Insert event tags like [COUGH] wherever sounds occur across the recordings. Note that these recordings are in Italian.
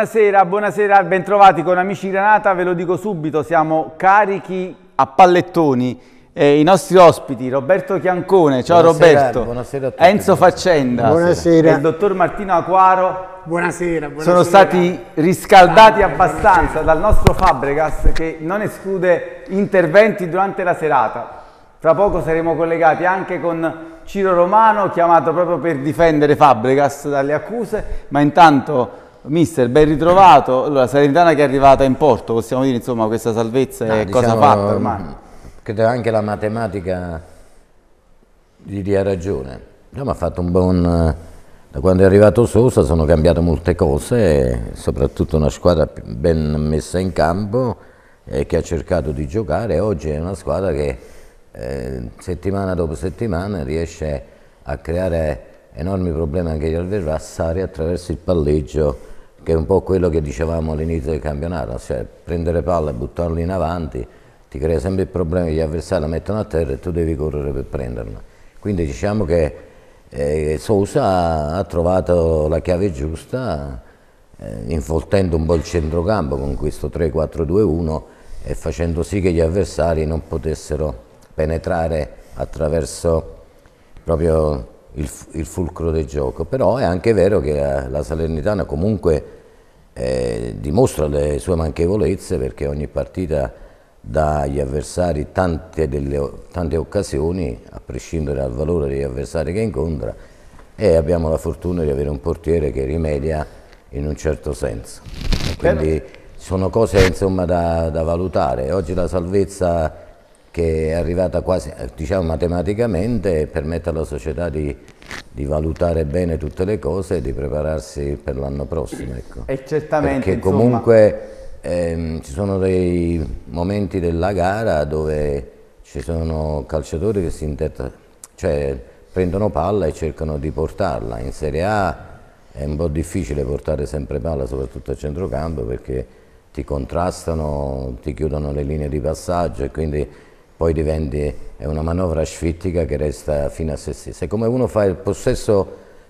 Buonasera, buonasera, bentrovati con Amici Granata, ve lo dico subito, siamo carichi a pallettoni. Eh, I nostri ospiti, Roberto Chiancone, ciao Buonasera, Roberto, buonasera a tutti. Enzo Faccenda Buonasera. e il dottor Martino Aquaro Buonasera, buonasera. sono stati riscaldati abbastanza dal nostro Fabregas che non esclude interventi durante la serata. Fra poco saremo collegati anche con Ciro Romano, chiamato proprio per difendere Fabregas dalle accuse, ma intanto mister, ben ritrovato. Allora, Salernitana che è arrivata in porto, possiamo dire insomma questa salvezza è No, cosa diciamo, fatta ormai. Credo anche la matematica gli dia ragione. Ha fatto un buon... Da quando è arrivato Sosa sono cambiate molte cose, soprattutto una squadra ben messa in campo e che ha cercato di giocare. Oggi è una squadra che eh, settimana dopo settimana riesce a creare enormi problemi anche agli avversari attraverso il palleggio, che è un po' quello che dicevamo all'inizio del campionato, cioè prendere palla e buttarla in avanti ti crea sempre il problema che gli avversari la mettono a terra e tu devi correre per prenderla. Quindi diciamo che eh, Sousa ha trovato la chiave giusta, eh, infoltendo un po' il centrocampo con questo 3-4-2-1 e facendo sì che gli avversari non potessero penetrare attraverso proprio il, il fulcro del gioco. Però è anche vero che la, la Salernitana comunque eh, dimostra le sue manchevolezze perché ogni partita dà agli avversari tante, delle, tante occasioni, a prescindere dal valore degli avversari che incontra, e abbiamo la fortuna di avere un portiere che rimedia in un certo senso. Quindi sono cose insomma, da, da valutare. Oggi la salvezza che è arrivata quasi, diciamo matematicamente, permette alla società di, di valutare bene tutte le cose e di prepararsi per l'anno prossimo. Ecco. E certamente, Perché insomma- comunque ehm, ci sono dei momenti della gara dove ci sono calciatori che si interta- cioè prendono palla e cercano di portarla. In Serie A è un po' difficile portare sempre palla, soprattutto a centrocampo, perché ti contrastano, ti chiudono le linee di passaggio e quindi poi diventi una manovra asfittica che resta fino a se stessa. E come uno fa il possesso,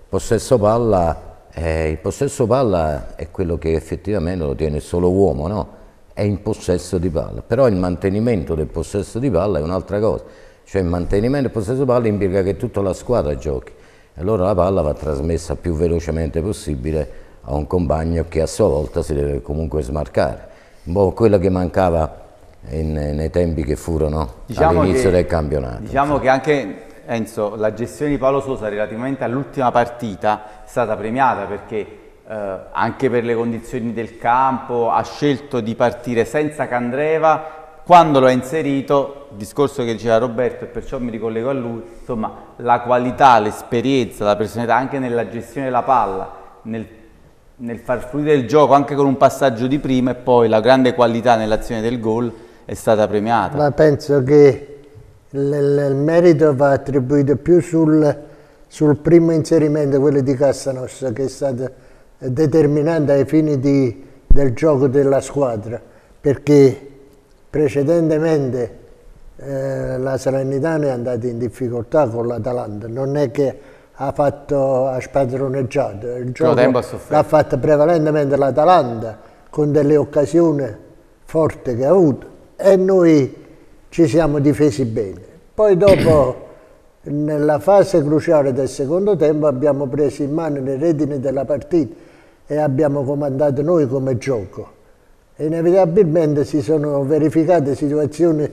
possesso palla, eh, il possesso palla è quello che effettivamente lo tiene solo uomo, no? È in possesso di palla, però il mantenimento del possesso di palla è un'altra cosa, cioè il mantenimento del possesso di palla implica che tutta la squadra giochi, allora la palla va trasmessa più velocemente possibile a un compagno che a sua volta si deve comunque smarcare, un po' quello che mancava in- nei tempi che furono all'inizio che- del campionato. Diciamo che anche Enzo, la gestione di Paolo Sosa relativamente all'ultima partita è stata premiata perché eh, anche per le condizioni del campo ha scelto di partire senza Candreva. Quando lo ha inserito, discorso che diceva Roberto e perciò mi ricollego a lui, insomma la qualità, l'esperienza, la personalità anche nella gestione della palla, nel, nel far fluire il gioco anche con un passaggio di prima e poi la grande qualità nell'azione del gol è stata premiata. Ma penso che il, merito va attribuito più sul, sul primo inserimento, quello di Castanos, che è stato determinante ai fini di- del gioco della squadra, perché precedentemente eh, la Salernitana è andata in difficoltà con l'Atalanta, non è che ha, fatto, ha spadroneggiato, il gioco l'ha fatto prevalentemente l'Atalanta con delle occasioni forti che ha avuto e noi ci siamo difesi bene. Poi dopo, [CLEARS THROAT] nella fase cruciale del secondo tempo, abbiamo preso in mano le redini della partita e abbiamo comandato noi come gioco. Inevitabilmente si sono verificate situazioni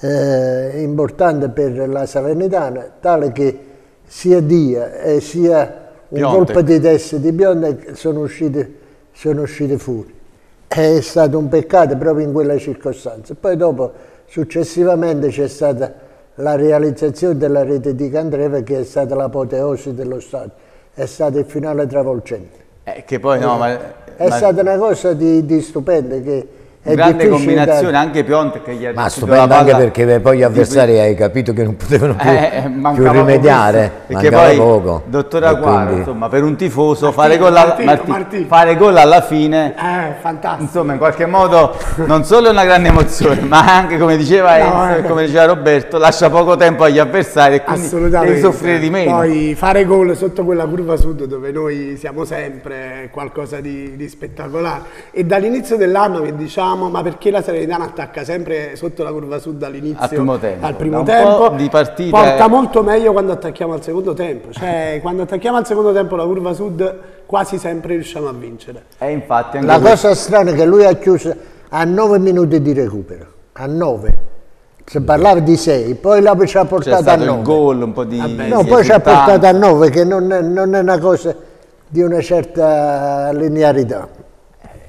eh, importanti per la Salernitana, tale che sia Dia e sia un Piontek. colpo di testa di Piontek sono usciti, sono usciti fuori. È stato un peccato proprio in quella circostanza. Poi dopo, successivamente, c'è stata la realizzazione della rete di Candreva che è stata l'apoteosi dello Stato, è stato il finale travolgente. Eh, poi no, ma, È ma- stata una cosa di, di stupenda che è grande difficile combinazione, da- anche Piontek che gli ha Ma stupendo anche perché poi gli di- avversari hai capito che non potevano più, Eh, eh, più rimediare, perché mancava poi, poco. dottor Aguaro, quindi- insomma, per un tifoso Martino, fare gol, alla, Martino, Marti- Martino. fare gol alla fine, Eh, fantastico. insomma, in qualche modo non solo è una grande emozione, ma anche, come diceva [LAUGHS] No, Enzo eh. come diceva Roberto, lascia poco tempo agli avversari e quindi Assolutamente. devi soffrire di meno. Poi fare gol sotto quella curva sud dove noi siamo sempre è qualcosa di, di spettacolare. E dall'inizio dell'anno che diciamo, ma perché la Salernitana attacca sempre sotto la curva sud all'inizio? Al primo tempo. Al primo tempo. di partite- Porta molto meglio quando attacchiamo al secondo tempo. Cioè, [LAUGHS] quando attacchiamo al secondo tempo la curva sud quasi sempre riusciamo a vincere. E infatti anche La questo- cosa strana è che lui ha chiuso a 9 minuti di recupero, a 9. Si parlava di 6, poi l'ha ci ha portato a stato il 9. gol, un po' di Vabbè, No, di poi ci ha portato a 9, che non è, non è una cosa di una certa linearità.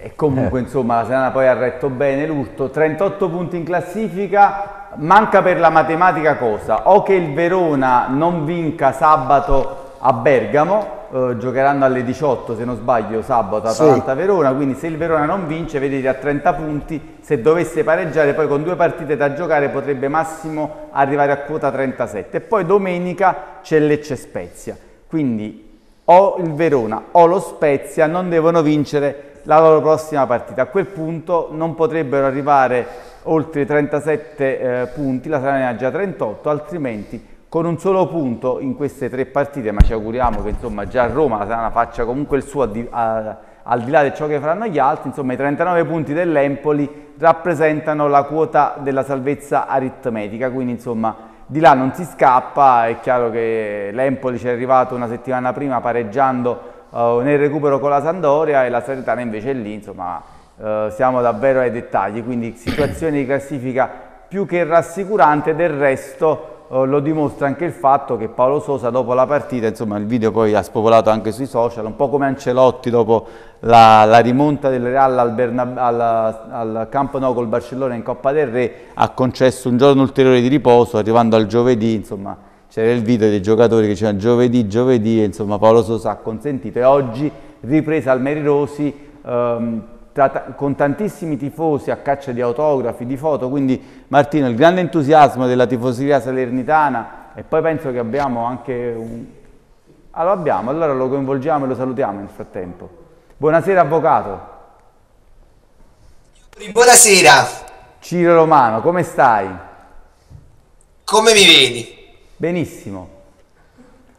E comunque, insomma, la Serena poi ha retto bene l'urto, 38 punti in classifica, manca per la matematica cosa? O che il Verona non vinca sabato a Bergamo, eh, giocheranno alle 18 se non sbaglio sabato Sì. Atalanta-Verona, quindi se il Verona non vince vedete a 30 punti, se dovesse pareggiare poi con due partite da giocare potrebbe massimo arrivare a quota 37 e poi domenica c'è Lecce Spezia, quindi o il Verona o lo Spezia non devono vincere la loro prossima partita. A quel punto non potrebbero arrivare oltre i 37 eh, punti, la Salerno ha già 38, altrimenti con un solo punto in queste tre partite, ma ci auguriamo che insomma già a Roma la Salerno faccia comunque il suo a- al di là di ciò che faranno gli altri, insomma i 39 punti dell'Empoli rappresentano la quota della salvezza aritmetica, quindi insomma di là non si scappa, è chiaro che l'Empoli ci è arrivato una settimana prima pareggiando eh, nel recupero con la Sandoria e la Salernitana invece è lì, insomma eh, siamo davvero ai dettagli, quindi situazione di classifica più che rassicurante, del resto eh, lo dimostra anche il fatto che Paolo Sosa dopo la partita, insomma il video poi ha spopolato anche sui social, un po' come Ancelotti dopo la, la rimonta del Real al, Bernab- al, al Camp Nou col Barcellona in Coppa del Re, ha concesso un giorno ulteriore di riposo, arrivando al giovedì, insomma c'era il video dei giocatori che dicevano giovedì, giovedì, insomma Paolo Sosa ha consentito e oggi ripresa al Meri Rosi ehm, con tantissimi tifosi a caccia di autografi, di foto, quindi Martino il grande entusiasmo della tifoseria salernitana e poi penso che abbiamo anche un... Ah, lo abbiamo, allora lo coinvolgiamo e lo salutiamo nel frattempo. Buonasera avvocato, Buonasera, Ciro Romano, come stai? come mi vedi? Benissimo.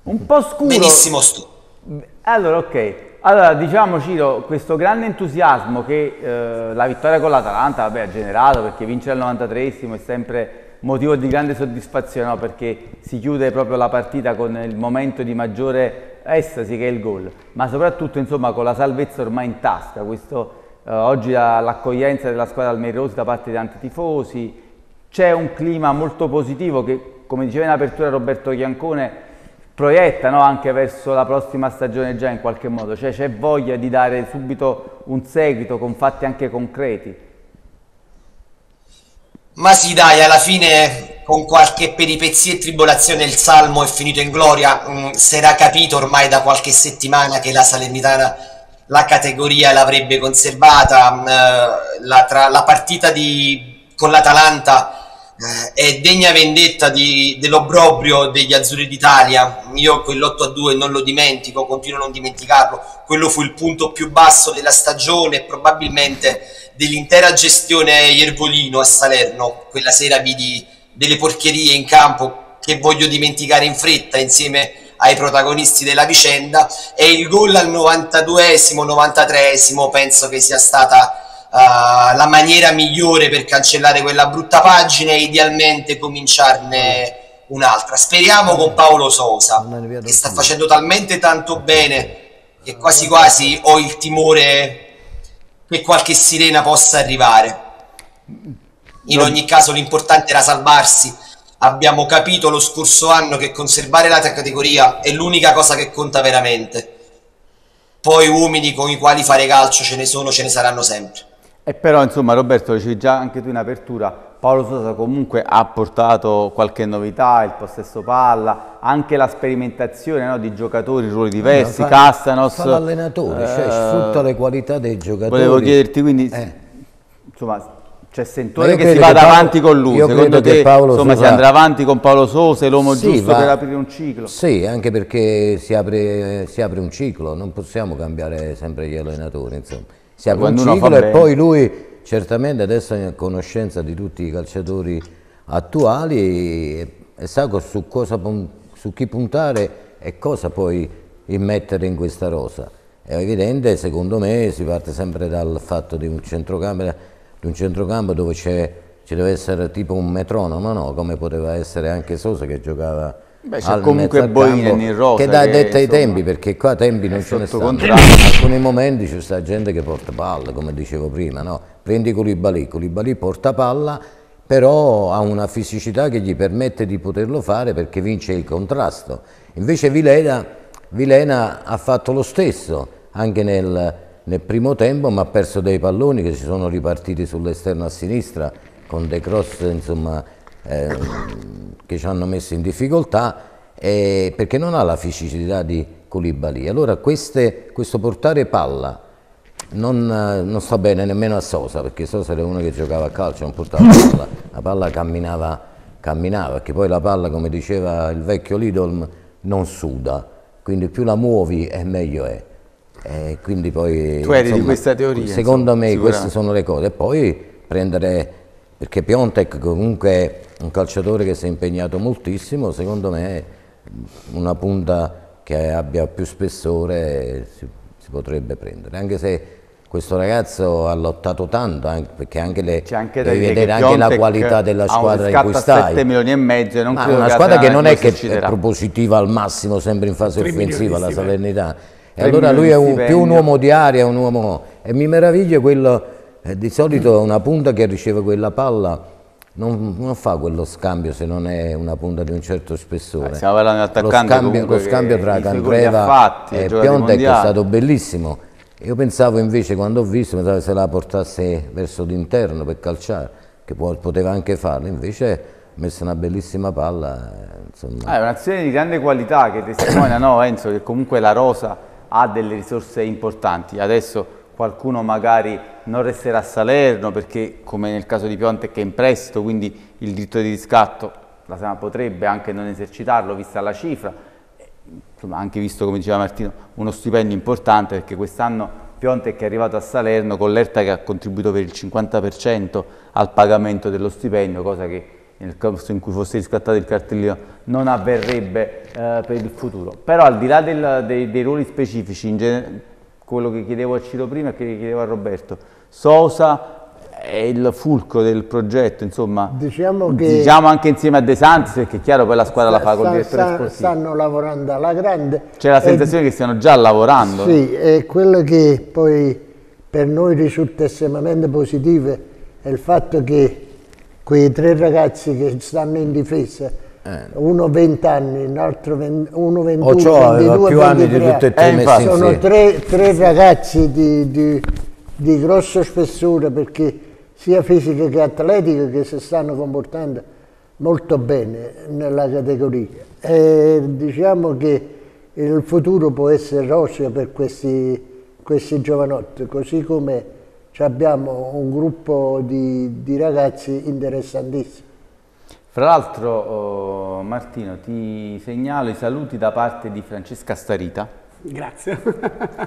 Un po' scuro. Benissimo sto. Allora, ok. Allora, diciamo Ciro, questo grande entusiasmo che eh, la vittoria con l'Atalanta vabbè, ha generato, perché vincere al 93esimo è sempre motivo di grande soddisfazione, no? perché si chiude proprio la partita con il momento di maggiore estasi che è il gol, ma soprattutto insomma con la salvezza ormai in tasca. Questo, eh, oggi la- l'accoglienza della squadra almeirosi da parte di tanti tifosi, c'è un clima molto positivo che, come diceva in apertura Roberto Chiancone, proietta no, anche verso la prossima stagione già in qualche modo, cioè c'è voglia di dare subito un seguito con fatti anche concreti. Ma sì, dai, alla fine con qualche peripezia e tribolazione il Salmo è finito in gloria. Mm, si era capito ormai da qualche settimana che la Salernitana la categoria l'avrebbe conservata. Mm, eh, la, tra- la partita di- con l'Atalanta è degna vendetta di- dell'obbrobrio degli Azzurri d'Italia. Io quell'8 a 2 non lo dimentico, continuo a non dimenticarlo. Quello fu il punto più basso della stagione probabilmente dell'intera gestione Iervolino a Salerno. Quella sera vidi delle porcherie in campo che voglio dimenticare in fretta insieme ai protagonisti della vicenda e il gol al 92esimo, 93esimo penso che sia stata uh, la maniera migliore per cancellare quella brutta pagina e idealmente cominciarne un'altra. Speriamo con Paolo Sosa che sta facendo talmente tanto bene che quasi quasi ho il timore che qualche sirena possa arrivare. In ogni caso l'importante era salvarsi. Abbiamo capito lo scorso anno che conservare la categoria è l'unica cosa che conta veramente. Poi uomini con i quali fare calcio ce ne sono, ce ne saranno sempre. E però insomma Roberto, dicevi già anche tu in apertura, Paolo Sosa comunque ha portato qualche novità, il possesso palla, anche la sperimentazione no, di giocatori, ruoli diversi, fa- Castanos. Fa l'allenatore, cioè eh, sfrutta le qualità dei giocatori. Volevo chiederti quindi Eh. insomma, c'è sentore che si vada Paolo, avanti con lui, secondo te insomma, si andrà avanti con Paolo Sosa, è l'uomo sì, giusto va, per aprire un ciclo? Sì, anche perché si apre, si apre, un ciclo, non possiamo cambiare sempre gli allenatori, insomma. Si apre un ciclo e poi lui certamente adesso è a conoscenza di tutti i calciatori attuali e, e sa su, cosa, su chi puntare e cosa poi immettere in questa rosa. È evidente, secondo me, si parte sempre dal fatto di un centrocampo, di un centrocampo dove ci deve essere tipo un metronomo, no? come poteva essere anche Sosa che giocava Beh, c'è comunque Boina in rosa che dà detta ai tempi perché qua tempi non ce ne stanno. in alcuni momenti c'è sta gente che porta palla come dicevo prima no? prendi Colibali, Colibali porta palla però ha una fisicità che gli permette di poterlo fare perché vince il contrasto. Invece Vilena, Vilena ha fatto lo stesso anche nel, nel primo tempo ma ha perso dei palloni che si sono ripartiti sull'esterno a sinistra con dei cross insomma eh, che ci hanno messo in difficoltà eh, perché non ha la fisicità di Colibali. Allora queste, questo portare palla non, non, sta bene nemmeno a Sosa, perché Sosa era uno che giocava a calcio, non portava palla, la palla camminava, camminava, perché poi la palla, come diceva il vecchio Lidolm, non suda, quindi più la muovi e meglio è. E quindi poi, tu eri insomma, di questa teoria? Secondo insomma, me queste sono le cose. E poi prendere, perché Piontek comunque è un calciatore che si è impegnato moltissimo, secondo me una punta che abbia più spessore si, si potrebbe prendere, anche se questo ragazzo ha lottato tanto anche, perché anche le, anche devi vedere anche la qualità della squadra in cui stai. 7 milioni e mezzo e non Ma una squadra che non è che è propositiva al massimo sempre in fase offensiva la Salernità e allora lui è un, più un uomo di aria un uomo e mi meraviglia quello eh, di solito una punta che riceve quella palla non, non, fa quello scambio se non è una punta di un certo spessore. Eh, stiamo parlando di attaccante lo scambio, lo scambio tra Candreva e Piontek è stato bellissimo. Io pensavo invece quando ho visto, pensavo se la portasse verso l'interno per calciare, che può, poteva anche farlo, invece ha messo una bellissima palla. Insomma. Ah, è un'azione di grande qualità che testimonia no, Enzo, che comunque la Rosa ha delle risorse importanti. Adesso qualcuno magari non resterà a Salerno perché come nel caso di Piontek è in prestito, quindi il diritto di riscatto la Sema potrebbe anche non esercitarlo vista la cifra, insomma anche visto come diceva Martino uno stipendio importante perché quest'anno Piontek è arrivato a Salerno con l'ERTA che ha contribuito per il 50% al pagamento dello stipendio, cosa che nel caso in cui fosse riscattato il cartellino non avverrebbe eh, per il futuro. Però al di là del, dei, dei ruoli specifici, in genere quello che chiedevo a Ciro prima e che chiedevo a Roberto. Sosa è il fulcro del progetto, insomma, diciamo, che diciamo anche insieme a De Santis, perché è chiaro poi la squadra sta, la fa col direttore sta, sportivo. Stanno lavorando alla grande. C'è la sensazione e, che stiano già lavorando. Sì, e quello che poi per noi risulta estremamente positivo è il fatto che quei tre ragazzi che stanno in difesa eh. Uno 20 anni, l'altro 20, uno 21, Ochoa aveva più anni di tutte e tre eh, messi Sono tre, tre, ragazzi di, di, di, grosso spessore perché sia fisica che atletica che si stanno comportando molto bene nella categoria. E diciamo che il futuro può essere roseo per questi, questi giovanotti, così come abbiamo un gruppo di, di ragazzi interessantissimi. Fra l'altro, oh, Martino, ti segnalo i saluti da parte di Francesca Starita. Grazie.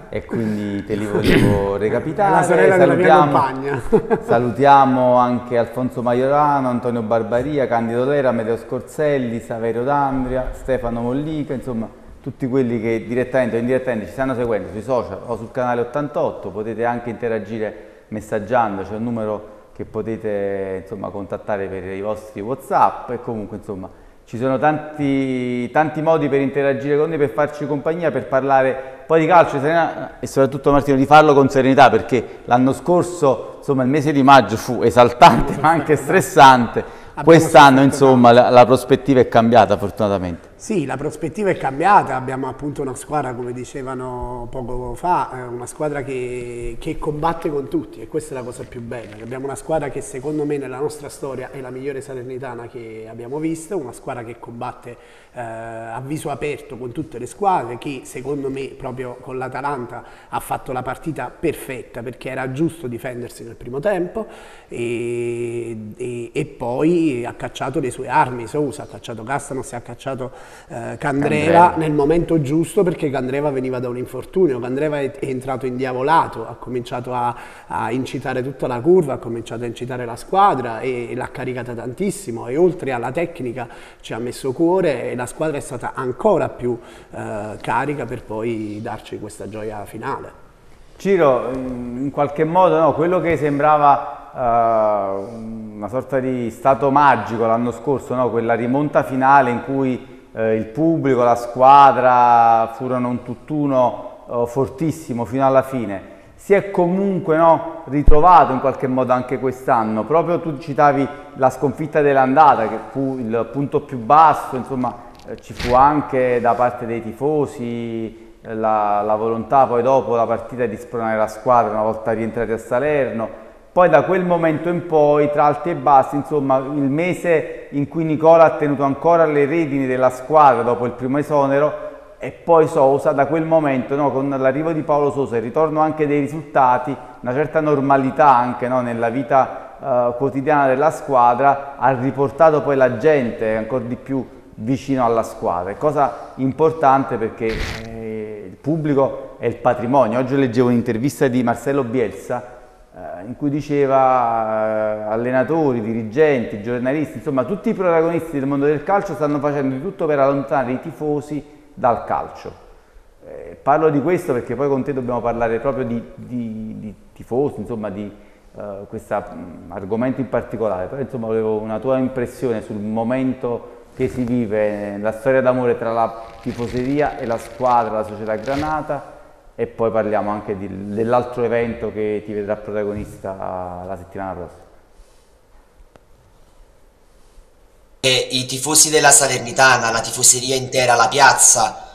e quindi te li volevo recapitare. La sorella salutiamo, della compagna. salutiamo anche Alfonso Maiorano, Antonio Barbaria, Candido Lera, Medeo Scorzelli, Saverio D'Andria, Stefano Mollica, insomma tutti quelli che direttamente o indirettamente ci stanno seguendo sui social o sul canale 88, potete anche interagire messaggiando, c'è un numero che potete insomma, contattare per i vostri Whatsapp e comunque insomma ci sono tanti, tanti modi per interagire con noi, per farci compagnia, per parlare poi di calcio e soprattutto Martino di farlo con serenità perché l'anno scorso insomma il mese di maggio fu esaltante ma anche stressante, quest'anno insomma la, la prospettiva è cambiata fortunatamente. Sì, la prospettiva è cambiata, abbiamo appunto una squadra, come dicevano poco fa, eh, una squadra che, che, combatte con tutti e questa è la cosa più bella. Abbiamo una squadra che secondo me nella nostra storia è la migliore salernitana che abbiamo visto, una squadra che combatte eh, a viso aperto con tutte le squadre, che secondo me proprio con l'Atalanta ha fatto la partita perfetta perché era giusto difendersi nel primo tempo e, e, e poi ha cacciato le sue armi, Sousa ha cacciato Castanos e ha cacciato eh, Candreva, Candreva, nel momento giusto perché Candreva veniva da un infortunio, Candreva è, è entrato indiavolato, ha cominciato a, a, incitare tutta la curva, ha cominciato a incitare la squadra e, e l'ha caricata tantissimo e oltre alla tecnica ci ha messo cuore e la squadra è stata ancora più eh, carica per poi darci questa gioia finale. Ciro, in qualche modo no, quello che sembrava uh, una sorta di stato magico l'anno scorso, no? quella rimonta finale in cui eh, il pubblico, la squadra furono un tutt'uno eh, fortissimo fino alla fine. Si è comunque no, ritrovato in qualche modo anche quest'anno, proprio tu citavi la sconfitta dell'andata che fu il punto più basso, insomma eh, ci fu anche da parte dei tifosi eh, la, la volontà poi dopo la partita di spronare la squadra una volta rientrati a Salerno, poi da quel momento in poi, tra alti e bassi, insomma, il mese in cui Nicola ha tenuto ancora le redini della squadra dopo il primo esonero e poi Sosa, da quel momento, no, con l'arrivo di Paolo Sosa, il ritorno anche dei risultati, una certa normalità anche no, nella vita uh, quotidiana della squadra, ha riportato poi la gente ancora di più vicino alla squadra. Cosa importante perché eh, il pubblico è il patrimonio. Oggi leggevo un'intervista di Marcello Bielsa eh, in cui diceva eh, allenatori, dirigenti, giornalisti, insomma tutti i protagonisti del mondo del calcio stanno facendo di tutto per allontanare i tifosi dal calcio. Eh, parlo di questo perché poi con te dobbiamo parlare proprio di, di, di tifosi, insomma di uh, questo argomento in particolare, però insomma volevo una tua impressione sul momento che si vive nella storia d'amore tra la tifoseria e la squadra, la società granata e poi parliamo anche di, dell'altro evento che ti vedrà protagonista la settimana prossima. I tifosi della Salernitana, la tifoseria intera, la piazza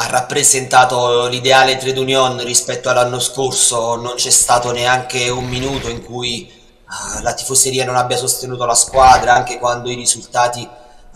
ha rappresentato l'ideale trade union rispetto all'anno scorso, non c'è stato neanche un minuto in cui uh, la tifoseria non abbia sostenuto la squadra, anche quando i risultati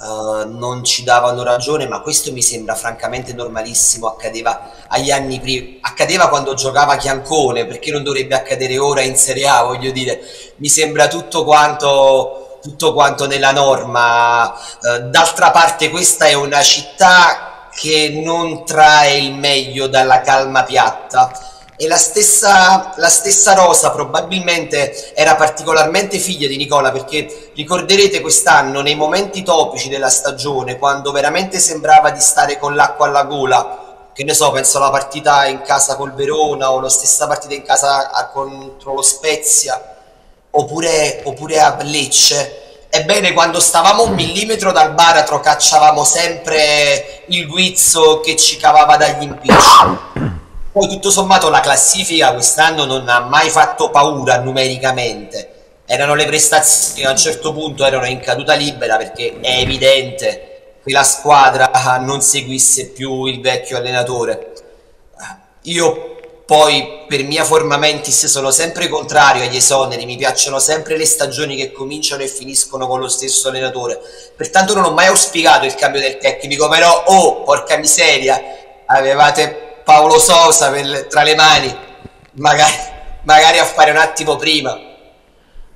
Uh, non ci davano ragione, ma questo mi sembra francamente normalissimo, accadeva agli anni prima, accadeva quando giocava Chiancone, perché non dovrebbe accadere ora in Serie A, voglio dire, mi sembra tutto quanto, tutto quanto nella norma. Uh, d'altra parte questa è una città che non trae il meglio dalla calma piatta e la stessa, la stessa Rosa probabilmente era particolarmente figlia di Nicola perché ricorderete quest'anno nei momenti topici della stagione quando veramente sembrava di stare con l'acqua alla gola che ne so, penso alla partita in casa col Verona o la stessa partita in casa contro lo Spezia oppure, oppure a Lecce. Ebbene quando stavamo un millimetro dal baratro cacciavamo sempre il guizzo che ci cavava dagli impicci poi tutto sommato la classifica quest'anno non ha mai fatto paura numericamente. Erano le prestazioni che a un certo punto erano in caduta libera perché è evidente che la squadra non seguisse più il vecchio allenatore. Io poi per mia forma mentis sono sempre contrario agli esoneri, mi piacciono sempre le stagioni che cominciano e finiscono con lo stesso allenatore. Pertanto non ho mai auspicato il cambio del tecnico, però oh, porca miseria, avevate Paolo Sosa per, tra le mani, magari, magari a fare un attimo prima.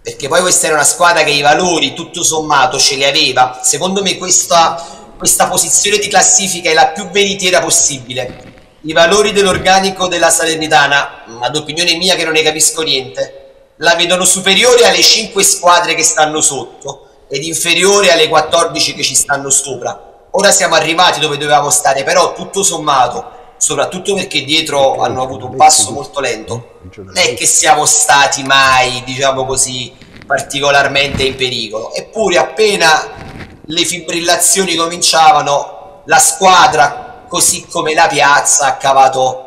Perché poi questa era una squadra che i valori tutto sommato ce li aveva. Secondo me questa, questa posizione di classifica è la più veritiera possibile. I valori dell'organico della Salernitana, ad opinione mia che non ne capisco niente, la vedono superiore alle 5 squadre che stanno sotto ed inferiore alle 14 che ci stanno sopra. Ora siamo arrivati dove dovevamo stare, però tutto sommato soprattutto perché dietro hanno avuto un passo molto lento. Non è che siamo stati mai, diciamo così, particolarmente in pericolo. Eppure appena le fibrillazioni cominciavano, la squadra, così come la piazza, ha cavato,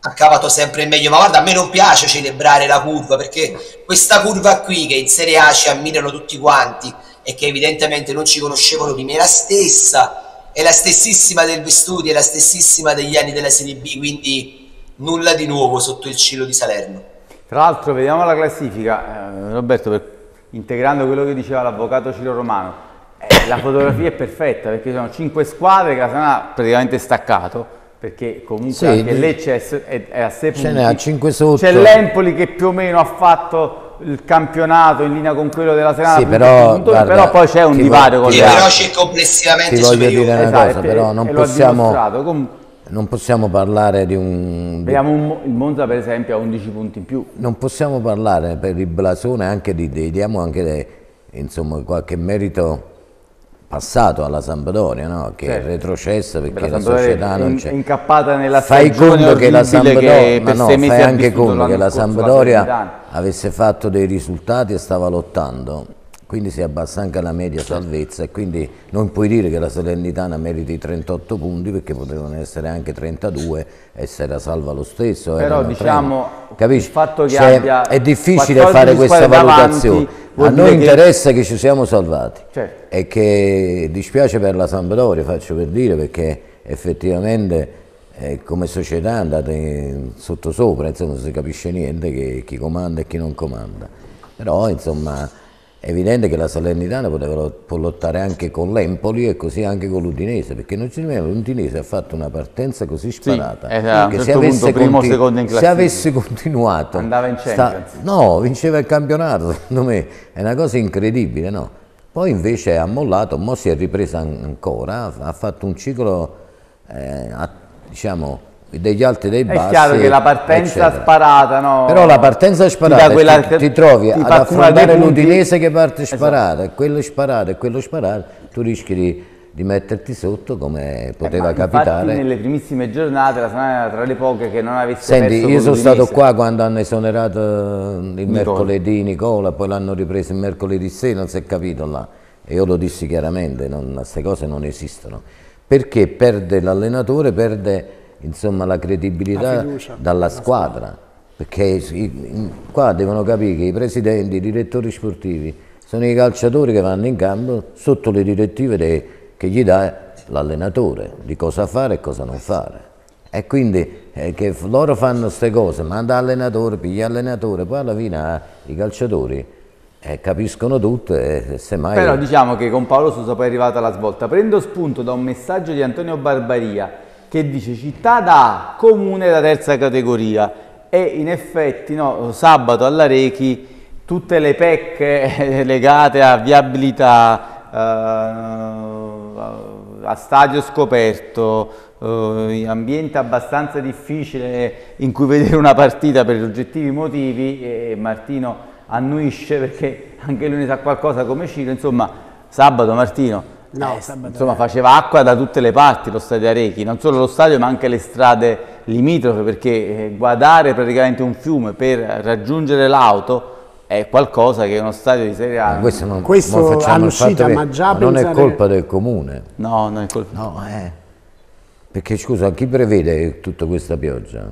ha cavato sempre meglio. Ma guarda, a me non piace celebrare la curva, perché questa curva qui, che in Serie A ci ammirano tutti quanti, e che evidentemente non ci conoscevano prima, è la stessa, è la stessissima del Vestudi, è la stessissima degli anni della Serie B, quindi nulla di nuovo sotto il cielo di Salerno. Tra l'altro vediamo la classifica, eh, Roberto, per, integrando quello che diceva l'avvocato Ciro Romano, eh, la fotografia è perfetta perché ci sono cinque squadre che la Sanà ha praticamente staccato perché comunque Sì, anche Lecce è, è- a 6 Ce punti. n'è a cinque sotto. C'è l'Empoli che più o meno ha fatto il campionato in linea con quello della Serana, Sì, però, guarda, però poi c'è un divario con le altre. complessivamente Ti voglio superiore. dire una Esatto, cosa, però non possiamo. Com- non possiamo parlare di un... di- Vediamo un il Monza per esempio ha 11 punti in più. non possiamo parlare per il blasone anche di, di- diamo anche de- insomma, qualche merito passato alla Sampdoria, no? che Certo. è retrocessa perché La la, società non c'è. incappata nella Fai conto che la Sampdoria, che no, fai anche conto che la Sampdoria avesse fatto dei risultati e stava lottando, quindi si abbassa anche la media salvezza e quindi non puoi dire che la Salernitana meriti 38 punti perché potevano essere anche 32 e se la salva lo stesso. Però, diciamo, 30. Capisci? il fatto che Cioè, abbia è difficile 14 fare questa davanti valutazione. vuol A noi che- interessa che ci siamo salvati Certo. e che dispiace per la Sampdoria, faccio per dire, perché effettivamente eh, come società in- sottosopra, insomma non si capisce niente che chi comanda e chi non comanda. Però insomma è evidente che la Salernitana poteva, può lottare anche con l'Empoli e così anche con l'Udinese, perché non ci dimentichiamo, l'Udinese ha fatto una partenza così sparata a un che certo punto primo, secondo in se avesse continuato Andava in Champions. no, vinceva il campionato, [LAUGHS] secondo me è una cosa incredibile, no? Poi invece ha mollato, mo si è ripresa an- ancora, ha- ha fatto un ciclo, eh, a- diciamo, degli alti e dei bassi. È chiaro che la partenza eccetera. sparata, no? Però la partenza ti sparata, quella- ti, ti trovi ti ad affrontare l'Udinese che parte Esatto. sparata, e quello sparato e quello sparato, tu rischi di, di metterti sotto come poteva Eh, capitare. Nelle primissime giornate la Sanana era tra le poche che non avesse Senti, io sono stato qua quando hanno esonerato il mercoledì Nicola, poi l'hanno ripreso il mercoledì sera, non si è capito là. E io lo dissi chiaramente, non- queste cose non esistono. Perché perde l'allenatore, perde insomma, la credibilità La dalla squadra. Perché si- in- qua devono capire che i presidenti, i direttori sportivi sono i calciatori che vanno in campo sotto le direttive de- che gli dà l'allenatore di cosa fare e cosa non fare. E quindi eh, che loro fanno queste cose, manda allenatore, piglia allenatore, poi alla fine ah, i calciatori eh, capiscono tutto e semmai... Però diciamo che con Paolo Sosa poi è arrivata la svolta. Prendo spunto da un messaggio di Antonio Barbaria che dice città da comune da terza categoria. E in effetti no, sabato alla Rechi tutte le pecche [LAUGHS] legate a viabilità, eh, a stadio scoperto, eh, ambiente abbastanza difficile in cui vedere una partita per oggettivi motivi e Martino annuisce perché anche lui ne sa qualcosa come Ciro, insomma sabato Martino No, eh, insomma faceva acqua da tutte le parti lo stadio Arechi, non solo lo stadio ma anche le strade limitrofe perché eh, guardare praticamente un fiume per raggiungere l'auto è qualcosa che uno stadio di Serie A Ma questo non, Questo non facciamo il all'uscita, fatto che- ma già non è colpa del comune. no, non è colpa No, eh. Perché scusa, chi prevede tutta questa pioggia?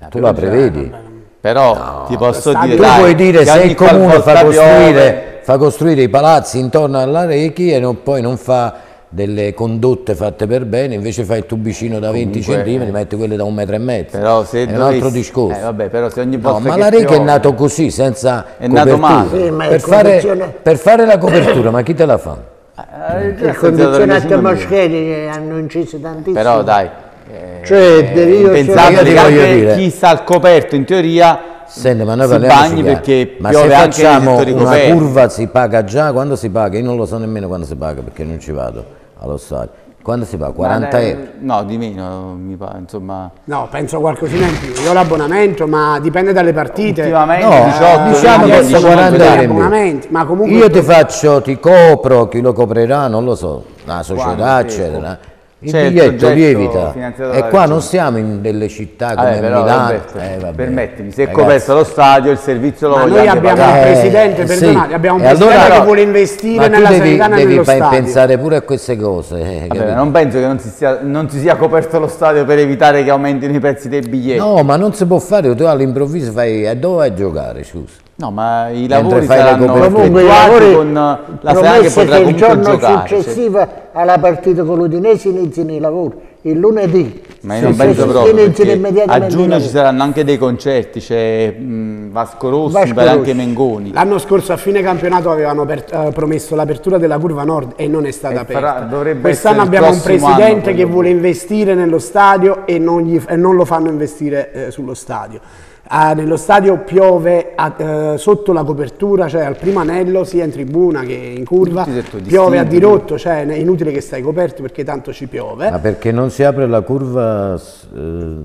la tu la pioggia- prevedi? però ti posso dire Tu dai, puoi dire se il comune fa costruire, fa costruire i palazzi intorno all'Arechi e non- poi non fa delle condotte fatte per bene, invece fa il tubicino da 20 Comunque, centimetri, metti quelli da un metro e mezzo. però se è un dovessi- altro discorso. eh, vabbè, però se ogni No, volta ma che l'Arechi è nato così, senza È nato male. Sì, ma per, fare, per fare la copertura, ma chi te la fa? Eh, 35 milioni. atmosferiche hanno inciso tantissimo. però dai eh, Cioè, io ti che voglio anche dire- chi sta al coperto in teoria Senti, ma noi si bagni perché ma piove se anche facciamo settori una coperti. curva si paga già, quando si paga? Io non lo so nemmeno quando si paga perché non ci vado allo stadio. Quando si paga? 40 Ma, eh, euro. no di meno mi pare insomma No, penso qualcosina in più. Io ho l'abbonamento, ma dipende dalle partite. ultimamente No, 18 diciamo 20, che 25, 40 dai. euro ma comunque Io ti faccio, ti copro, chi lo coprirà non lo so, la società Quando, sì, eccetera. Il biglietto lievita e qua non siamo in delle città come Vabbè, però, Milano. Eh, vabbè. permettimi, se è Ragazzi, coperto lo stadio il servizio lo Ma voglio noi abbiamo pagare. un Eh, presidente, sì. perdonate, abbiamo un E presidente allora- che vuole Ma investire tu nella devi, Salernitana devi nello stadio. pensare pure a queste cose. eh, Vabbè, non penso che non si, sia, non si sia coperto lo stadio per evitare che aumentino i prezzi dei biglietti. No, ma non si può fare, tu all'improvviso fai, e dove vai a giocare, scusa? No, ma i lavori saranno. Comunque i lavori con la Salerno che promesse potrà che il giorno giocare. cioè. successivo alla partita con l'Udinese iniziano i lavori, il lunedì. Ma io Se- non se- penso se proprio a giugno ci saranno anche dei concerti, c'è Vasco Rossi, Vasco pare anche Rossi. Mengoni. L'anno scorso a fine campionato avevano aper- eh, promesso l'apertura della curva nord e non è stata E aperta. Quest'anno abbiamo un presidente che vuole investire nello stadio e non, gli- e non lo fanno investire eh, sullo stadio. Ah, nello stadio piove a- eh, sotto la copertura, cioè al primo anello, sia in tribuna che in curva, piove a dirotto, cioè è inutile che stai coperto perché tanto ci piove. Ma perché non si apre la curva eh,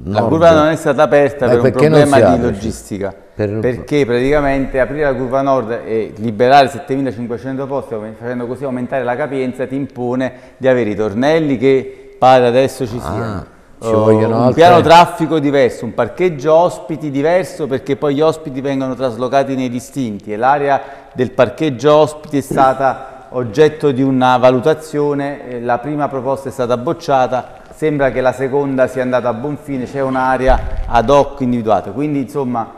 La nord? curva non è stata aperta Ma per un problema di logistica. Per- Perché praticamente aprire la curva nord e liberare 7500 posti, facendo così aumentare la capienza, ti impone di avere i tornelli che pare adesso ci siano. Ah, ci Oh, vogliono un altre- piano traffico diverso, un parcheggio ospiti diverso perché poi gli ospiti vengono traslocati nei distinti e l'area del parcheggio ospiti è stata oggetto di una valutazione, eh, la prima proposta è stata bocciata, sembra che la seconda sia andata a buon fine, c'è un'area ad hoc individuata, quindi insomma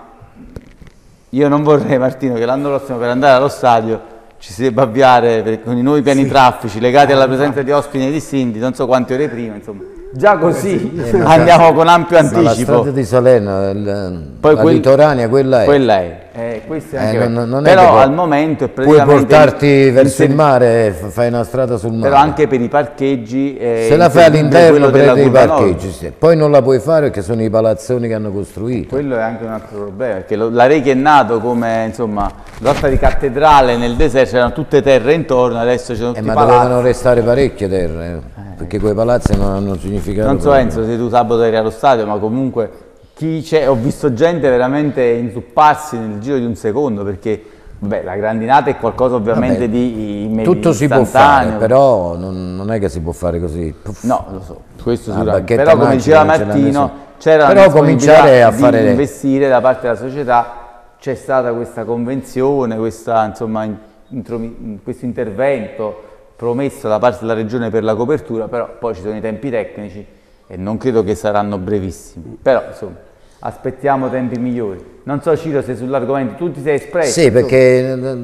io non vorrei Martino che l'anno prossimo per andare allo stadio ci si debba avviare con i nuovi piani traffici legati alla presenza di ospiti nei distinti, non so quante ore prima, insomma. Già così andiamo con ampio Ma la anticipo. strada di Salerno, il- Poi la quel- litoranea, quella è. Quella è. Eh, questo è Eh, non- non Però al momento è Puoi portarti verso il mare, fai una strada sul mare. Però anche per i parcheggi eh, Se la fai all'interno prendi i parcheggi, sì. poi non la puoi fare perché sono i palazzoni che hanno costruito. Quello è anche un altro problema, perché lo- l'Arechi è nato come insomma lotta di cattedrale nel deserto, c'erano tutte terre intorno, adesso ci sono Eh, tutti ma i palazzi. dovevano restare parecchie terre, eh, perché quei palazzi non hanno significato. Non so. Enzo se tu sabato eri allo stadio, ma comunque chi c'è, ho visto gente veramente inzupparsi nel giro di un secondo, perché vabbè, la grandinata è qualcosa ovviamente Vabbè, di imme- Tutto si può fare, però non, non è che si può fare così. Puff. No, lo so, questo La sicuramente. Però come diceva Martino, c'era la cominciare a di fare investire da parte della società, c'è stata questa convenzione, questa, insomma, in- questo intervento promesso da parte della regione per la copertura, però poi ci sono i tempi tecnici e non credo che saranno brevissimi. Però insomma, aspettiamo tempi migliori. Non so Ciro se sull'argomento tu ti sei espresso. Sì, perché eh,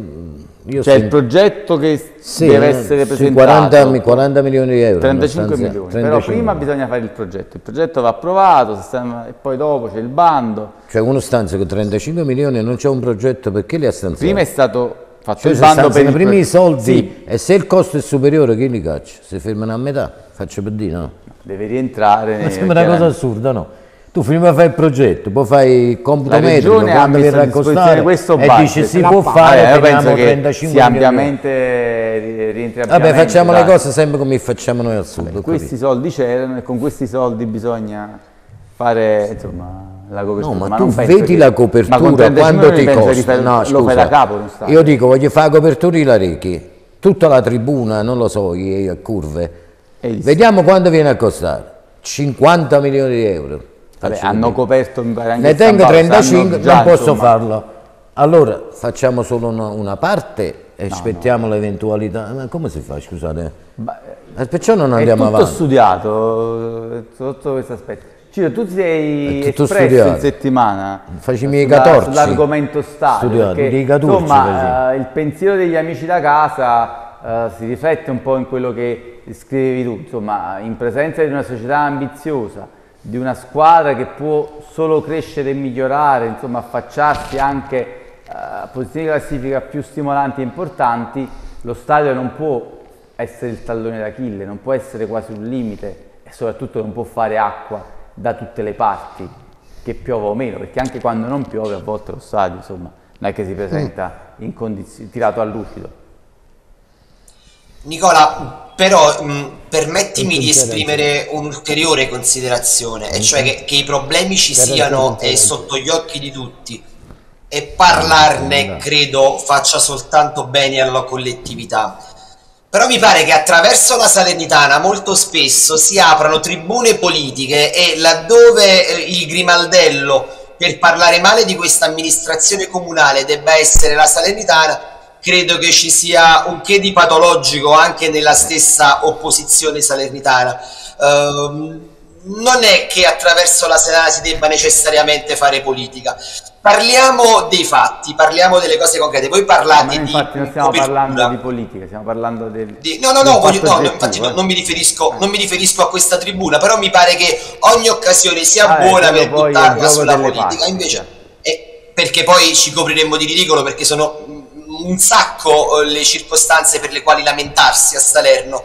io c'è il progetto che sì, deve essere presentato. 40, mi- 40 milioni di euro. 35 abbastanza- milioni, 35. però prima bisogna fare il progetto, il progetto va approvato e poi dopo c'è il bando. Cioè uno stanzia con 35 milioni e non c'è un progetto, perché li ha stanziati? Prima è stato fatto Cioè, il bando per i progetto. soldi Sì, e se il costo è superiore chi li caccia? Si fermano a metà, faccio per dire no. Deve rientrare. Ma sembra una cosa assurda, no? Tu prima fai il progetto, poi fai il computo metrico, quando viene a a disposizione costare questo e budget. dice si può fa. fare, Eh, io penso che 35 sia ampiamente ri- rientri Vabbè, facciamo le dai. cose sempre come facciamo noi al sud. ho Questi soldi c'erano e con questi soldi bisogna fare insomma la copertura. No, ma, non tu vedi che- la ma copertura 35 quando ti costa? rifai- No, lo scusa, fai da capo. Io dico, voglio fare la copertura di Larecchi, tutta la tribuna, non lo so, i, i curve. Vediamo quanto viene a costare. 50 milioni di euro. Faccio hanno coperto Ne tengo Paolo, 35, sanno già, non posso insomma, farlo. Allora facciamo solo una, una parte e aspettiamo l'eventualità. Ma come si fa, scusate? Eh, perciò non È andiamo tutto avanti. studiato eh, sotto questo aspetto. Ciro, tu ti sei È tutto espresso studiato. in settimana Facimi i sulla- catorci. sull'argomento stadio. Studiato, perché, insomma, eh, il pensiero degli amici da casa eh, si riflette un po' in quello che scrivevi tu, insomma, in presenza di una società ambiziosa, di una squadra che può solo crescere e migliorare, insomma, affacciarsi anche eh, a posizioni di classifica più stimolanti e importanti, lo stadio non può essere il tallone d'Achille, non può essere quasi un limite e soprattutto non può fare acqua da tutte le parti, che piova o meno, perché anche quando non piove a volte lo stadio, insomma, non è che si presenta in condizioni tirato a lucido. Nicola, però mh, permettimi di esprimere un'ulteriore considerazione, e cioè che, che i problemi ci siano e sotto gli occhi di tutti. E parlarne credo faccia soltanto bene alla collettività. Però mi pare che attraverso la Salernitana molto spesso si aprano tribune politiche e laddove eh, il grimaldello per parlare male di questa amministrazione comunale debba essere la Salernitana, credo che ci sia un che di patologico anche nella stessa opposizione salernitana. Uh, non è che attraverso la Salernitana si debba necessariamente fare politica. Parliamo dei fatti, parliamo delle cose concrete. Voi parlate no, di. Infatti, non stiamo copertura. parlando di politica, stiamo parlando del. Di, no, no, no, voglio, no, infatti eh. non, mi riferisco, non, mi riferisco, a questa tribuna, però mi pare che ogni occasione sia ah, buona per buttarla sulla politica. Parti, Invece, eh, perché poi ci copriremmo di ridicolo perché sono un sacco eh, le circostanze per le quali lamentarsi a Salerno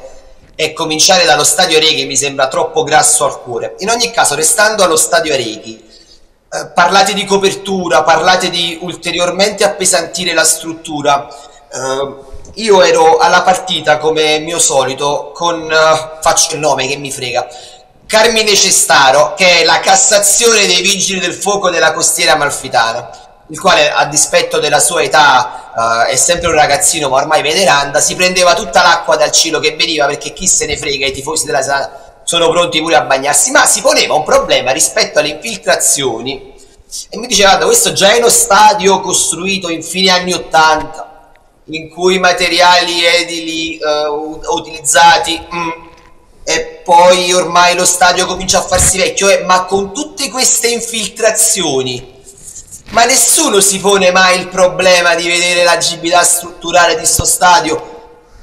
e cominciare dallo stadio Reghi mi sembra troppo grasso al cuore. In ogni caso, restando allo stadio Reghi, eh, parlate di copertura, parlate di ulteriormente appesantire la struttura. Eh, io ero alla partita come mio solito con, uh, faccio il nome che mi frega, Carmine Cestaro, che è la Cassazione dei Vigili del Fuoco della costiera malfitana, il quale a dispetto della sua età uh, è sempre un ragazzino ma ormai veneranda, si prendeva tutta l'acqua dal cielo che veniva perché chi se ne frega, i tifosi della Sana sono pronti pure a bagnarsi, ma si poneva un problema rispetto alle infiltrazioni e mi diceva guarda questo già è uno stadio costruito in fine anni 80 in cui i materiali edili uh, utilizzati mm, e poi ormai lo stadio comincia a farsi vecchio eh, ma con tutte queste infiltrazioni ma nessuno si pone mai il problema di vedere l'agibilità strutturale di sto stadio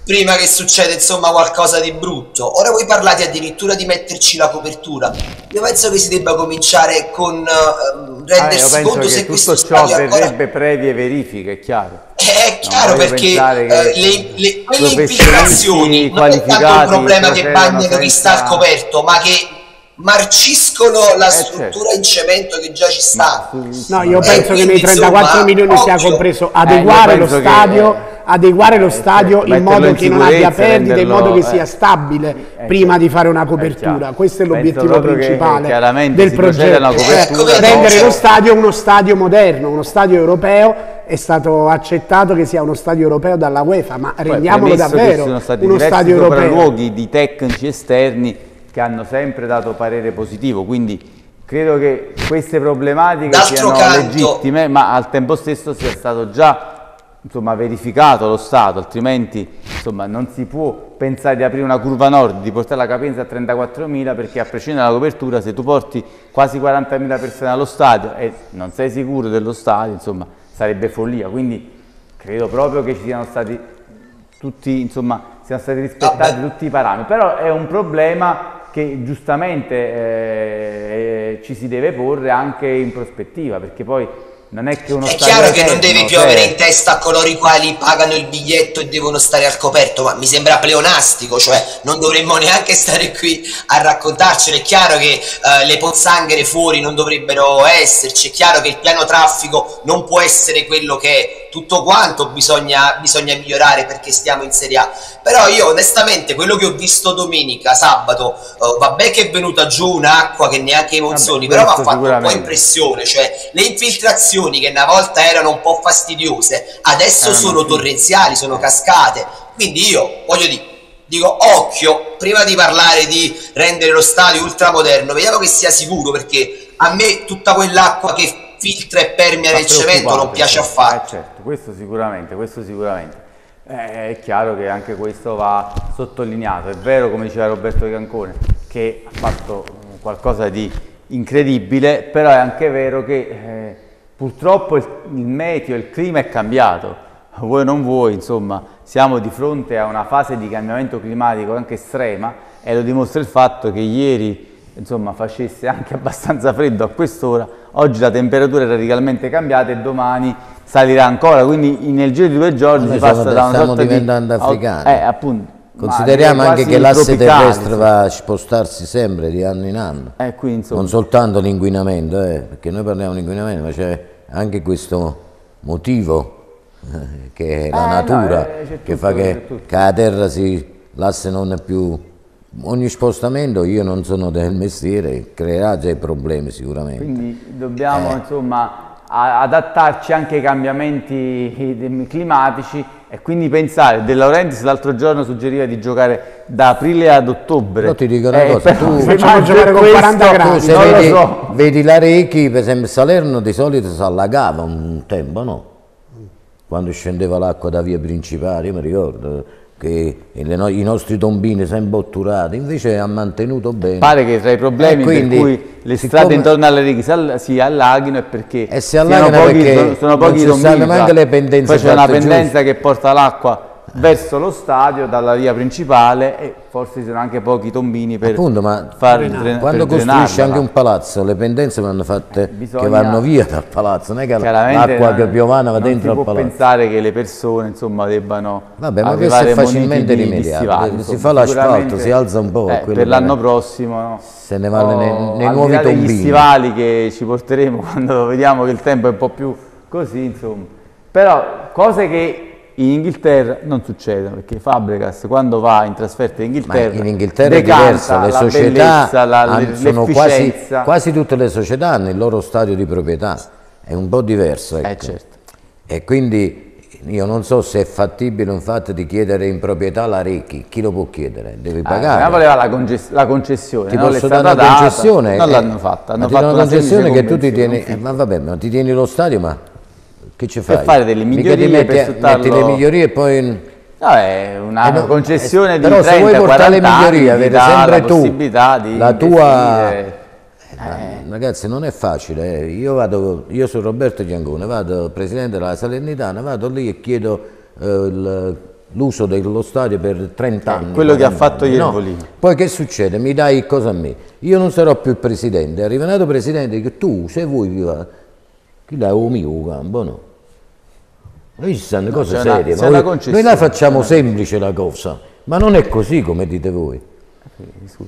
prima che succeda insomma qualcosa di brutto. Ora voi parlate addirittura di metterci la copertura. Io penso che si debba cominciare con uh, rendersi ah, conto se tutto ciò verrebbe ancora... previe verifiche, è chiaro. È chiaro perché uh, le, le, quelle infiltrazioni non è tanto un problema che bagnano chi sta al coperto, ma che marciscono la eh, struttura certo. in cemento che già ci sta. No, io penso che nei 34 insomma, milioni sia compreso adeguare eh, lo stadio, che, adeguare lo stadio certo, in modo che non abbia perdite, renderlo, in modo che sia stabile eh, prima certo. di fare una copertura. Questo è l'obiettivo principale che, del progetto. Ecco, rendere lo stadio uno stadio moderno, uno stadio europeo è stato accettato che sia uno stadio europeo dalla UEFA, ma rendiamolo davvero uno stadio europeo. luoghi di tecnici esterni che hanno sempre dato parere positivo, quindi credo che queste problematiche siano canto, legittime, ma al tempo stesso sia stato già insomma, verificato lo Stato, altrimenti insomma, non si può pensare di aprire una curva nord, di portare la capienza a 34.000 perché a prescindere dalla copertura se tu porti quasi 40.000 persone allo stadio e non sei sicuro dello stadio, insomma, sarebbe follia. Quindi credo proprio che ci siano stati tutti, insomma, siano stati rispettati tutti i parametri, però è un problema che giustamente eh, ci si deve porre anche in prospettiva, perché poi non è che uno È chiaro che non deve piovere in testa a coloro i quali pagano il biglietto e devono stare al coperto, ma mi sembra pleonastico, cioè non dovremmo neanche stare qui a raccontarcelo. È chiaro che uh, le pozzanghere fuori non dovrebbero esserci, è chiaro che il piano traffico non può essere quello che è, tutto quanto bisogna, bisogna migliorare perché stiamo in Serie A. Però io onestamente quello che ho visto domenica, sabato, uh, vabbè che è venuta giù un'acqua che neanche i monzoni, vabbè, però mi ha fatto un po' impressione, cioè le infiltrazioni che una volta erano un po' fastidiose, adesso eh, sono torrenziali, sono cascate. Quindi io voglio dire, dico occhio, prima di parlare di rendere lo stadio ultramoderno, vediamo che sia sicuro perché a me tutta quell'acqua che filtra e permea nel cemento non piace affatto. Eh certo, questo sicuramente, questo sicuramente. Eh, è chiaro che anche questo va sottolineato. È vero, come diceva Roberto Cancone, che ha fatto qualcosa di incredibile, però è anche vero che eh, Purtroppo il, il meteo, il clima è cambiato, vuoi non vuoi, insomma, siamo di fronte a una fase di cambiamento climatico anche estrema e lo dimostra il fatto che ieri insomma, facesse anche [LAUGHS] abbastanza freddo a quest'ora, oggi la temperatura è radicalmente cambiata e domani salirà ancora, quindi nel giro di due giorni si passa da una sorta diventando di... africani. Eh, appunto, Consideriamo anche che l'asse terrestre va a spostarsi sempre di anno in anno, eh, qui, non soltanto l'inquinamento, eh, perché noi parliamo di inquinamento, ma c'è anche questo motivo eh, che è la eh, natura, no, eh, che fa che, che la terra si l'asse non è più... Ogni spostamento, io non sono del mestiere, creerà dei problemi sicuramente. Quindi dobbiamo insomma adattarci anche ai cambiamenti climatici e quindi pensare, De Laurentiis l'altro giorno suggeriva di giocare da aprile ad ottobre. Però ti dico una Eh, cosa, tu- se Facciamo giocare con questo, 40 gradi, Tu se non vedi, lo so. vedi la Rechi, per esempio Salerno di solito si allagava un tempo, no? Quando scendeva l'acqua da via principale, io mi ricordo che no- i nostri tombini sempre otturati, invece ha mantenuto bene. Pare che tra i problemi quindi, per cui le strade intorno alle righe si, all- si allaghino è perché E si allagano pochi, perché sono, sono non pochi si tombini, neanche le pendenze Poi c'è una pendenza che porta l'acqua verso lo stadio dalla via principale e forse ci sono anche pochi tombini per Appunto, ma far drenare. dren- Quando per costruisci anche un palazzo, le pendenze vanno fatte bisogna- che vanno via dal palazzo, non è che l'acqua non- che piovana va non dentro si al può palazzo. pensare che le persone insomma debbano Vabbè, ma questo è facilmente stivali, Si fa l'asfalto, si alza un po', eh, per l'anno prossimo no? Se ne va nei- Oh, nei di nuovi tombini. stivali che ci porteremo [LAUGHS] quando vediamo che il tempo è un po' più così insomma però cose che in Inghilterra non succedono perché Fabregas quando va in trasferta in Ma Inghilterra in Inghilterra è diverso, le società bellezza, la- sono quasi, quasi tutte le società hanno il loro stadio di proprietà, è un po' diverso. Ecco. Eh, certo. E quindi io non so se è fattibile un fatto di chiedere in proprietà la Rechi, chi lo può chiedere? Devi Ah, pagare. Napoli aveva la, conces- la concessione ti non posso è dare una data, concessione? non eh, l'hanno fatta hanno ma fatto una concessione che tu ti tieni, eh, ma vabbè, ma ti tieni lo stadio, ma che ci fai? fare delle migliorie metti, per sfruttarlo- metti le migliorie e poi... No, è una Eh no, concessione eh, di però se 30 vuoi portare le 40 migliorie, avere sempre la tu possibilità di la tua-. Eh, Ragazzi, non è facile. eh. Io, vado, io sono Roberto Giangone, vado presidente della Salernitana, vado lì e chiedo eh, l'uso dello stadio per 30 anni. Quello che ha 40 fatto anni, no? Iervolino. Poi che succede? Mi dai cosa a me? Io non sarò più presidente. È arrivato presidente che tu, se vuoi, chi dai un mio campo, no? Noi ci stanno cose una- serie, c'è ma una noi- la facciamo semplice la cosa, ma non è così come dite voi.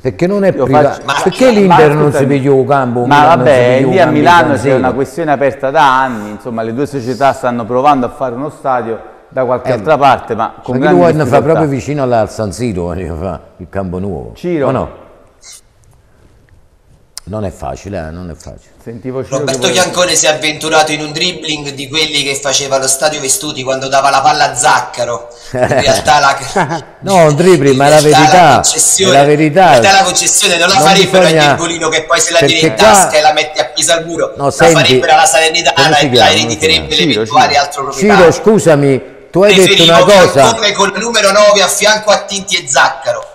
Perché non è privato. Perché l'Inter non si piglia un campo? Ma vabbè, lì a Milano c'è una questione aperta da anni, insomma le due società stanno provando a fare uno stadio da qualche Eh, altra parte, ma con Ma grandi difficoltà. proprio vicino alla- al San Siro, vogliono fare il campo nuovo. Ciro. O no? Non è facile, eh, non è facile. Sentivo Roberto voleva- Chiancone si è avventurato in un dribbling di quelli che faceva lo stadio Vestuti quando dava la palla a Zaccaro. In [LAUGHS] realtà la, No, un dribbling, in ma la verità, concessione- la verità- in realtà la concessione non la non farebbero bisogna- agli Iervolino che poi se la tiene in perché qua- tasca e la mette appesa al muro. No, la senti, farebbero alla Salernitana e la erediterebbe l'eventuale altro proprietario. Ciro, scusami, tu hai detto Preferivo una cosa. Chiancone con il numero 9 a fianco a Tinti e Zaccaro.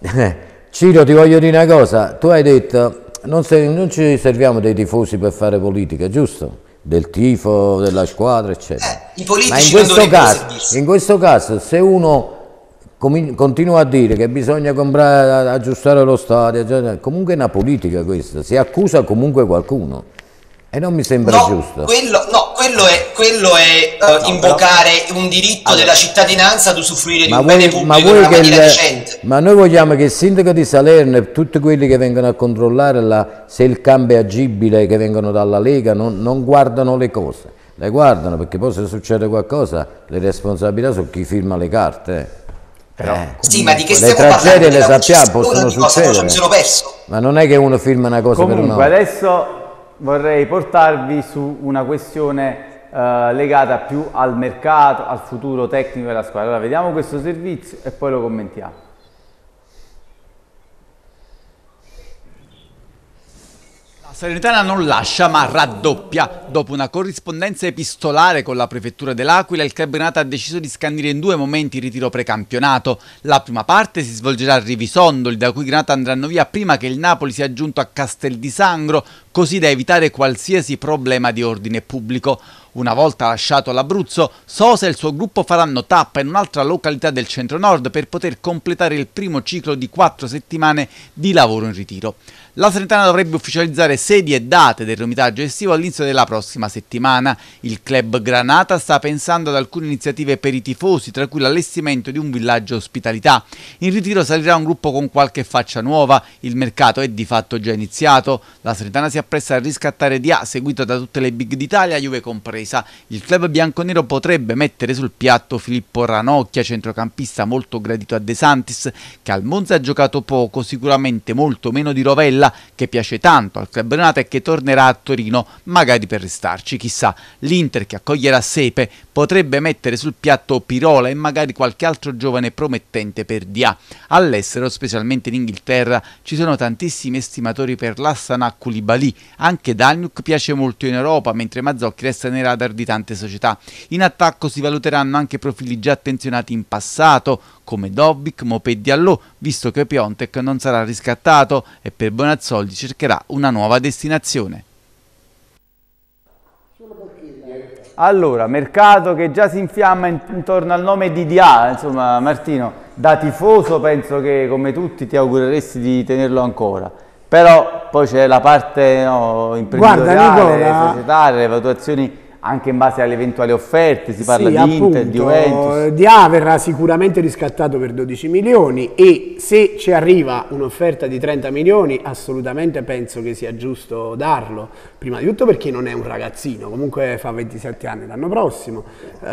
[LAUGHS] Ciro, ti voglio dire una cosa. Tu hai detto non, se- non ci serviamo dei tifosi per fare politica, giusto? Del tifo, della squadra, eccetera. Eh, i politici Ma in questo, caso, in questo caso, se uno continua a dire che bisogna comprare, aggiustare lo stadio, eccetera, comunque è una politica questa, si accusa comunque qualcuno. E non mi sembra No, giusto. quello, no, quello è, quello è eh, invocare un diritto della cittadinanza ad usufruire di Ma un bene vuoi, pubblico ma in maniera il- decente. ma noi vogliamo che il sindaco di Salerno e tutti quelli che vengono a controllare la- se il campo è agibile, che vengono dalla Lega, non, non guardano le cose. Le guardano perché poi se succede qualcosa le responsabilità sono chi firma le carte. eh. Sì, ma di che le stiamo tragedie parlando? le sappiamo, possono di cosa? succedere. Mi sono perso. Ma non è che uno firma una cosa per Comunque adesso vorrei portarvi su una questione eh, legata più al mercato, al futuro tecnico della squadra. Allora vediamo questo servizio e poi lo commentiamo. La Salernitana non lascia ma raddoppia. Dopo una corrispondenza epistolare con la prefettura dell'Aquila, il club Granata ha deciso di scandire in due momenti il ritiro precampionato. La prima parte si svolgerà a Rivisondoli, da cui Granata andranno via prima che il Napoli sia giunto a Castel di Sangro, così da evitare qualsiasi problema di ordine pubblico. Una volta lasciato l'Abruzzo, Sosa e il suo gruppo faranno tappa in un'altra località del centro-nord per poter completare il primo ciclo di quattro settimane di lavoro in ritiro. La Salernitana dovrebbe ufficializzare sedi e date del romitaggio estivo all'inizio della prossima settimana. Il club Granata sta pensando ad alcune iniziative per i tifosi, tra cui l'allestimento di un villaggio ospitalità. In ritiro salirà un gruppo con qualche faccia nuova, il mercato è di fatto già iniziato. La Salernitana si appresta a riscattare Dia, seguito da tutte le big d'Italia, Juve compresa. Il club bianconero potrebbe mettere sul piatto Filippo Ranocchia, centrocampista molto gradito a De Santis, che al Monza ha giocato poco, sicuramente molto meno di Rovella, che piace tanto al club Renata e che tornerà a Torino, magari per restarci. Chissà, l'Inter che accoglierà Sepe potrebbe mettere sul piatto Pirola e magari qualche altro giovane promettente per Dia. All'estero, specialmente in Inghilterra, ci sono tantissimi estimatori per l'Assana Koulibaly. Anche Daniuk piace molto in Europa, mentre Mazzocchi resta nei radar di tante società. In attacco si valuteranno anche profili già attenzionati in passato, come Dobbik, Moped Diallo, visto che Piontek non sarà riscattato e per Bonazzoldi cercherà una nuova destinazione. Allora, mercato che già si infiamma intorno al nome di Dia, insomma Martino, da tifoso penso che come tutti ti augureresti di tenerlo ancora, però poi c'è la parte no, imprenditoriale, societaria, le valutazioni anche in base alle eventuali offerte, si parla sì, di Inter, di Juventus. Dia verrà sicuramente riscattato per 12 milioni e se ci arriva un'offerta di 30 milioni assolutamente penso che sia giusto darlo, prima di tutto perché non è un ragazzino, comunque fa 27 anni l'anno prossimo uh,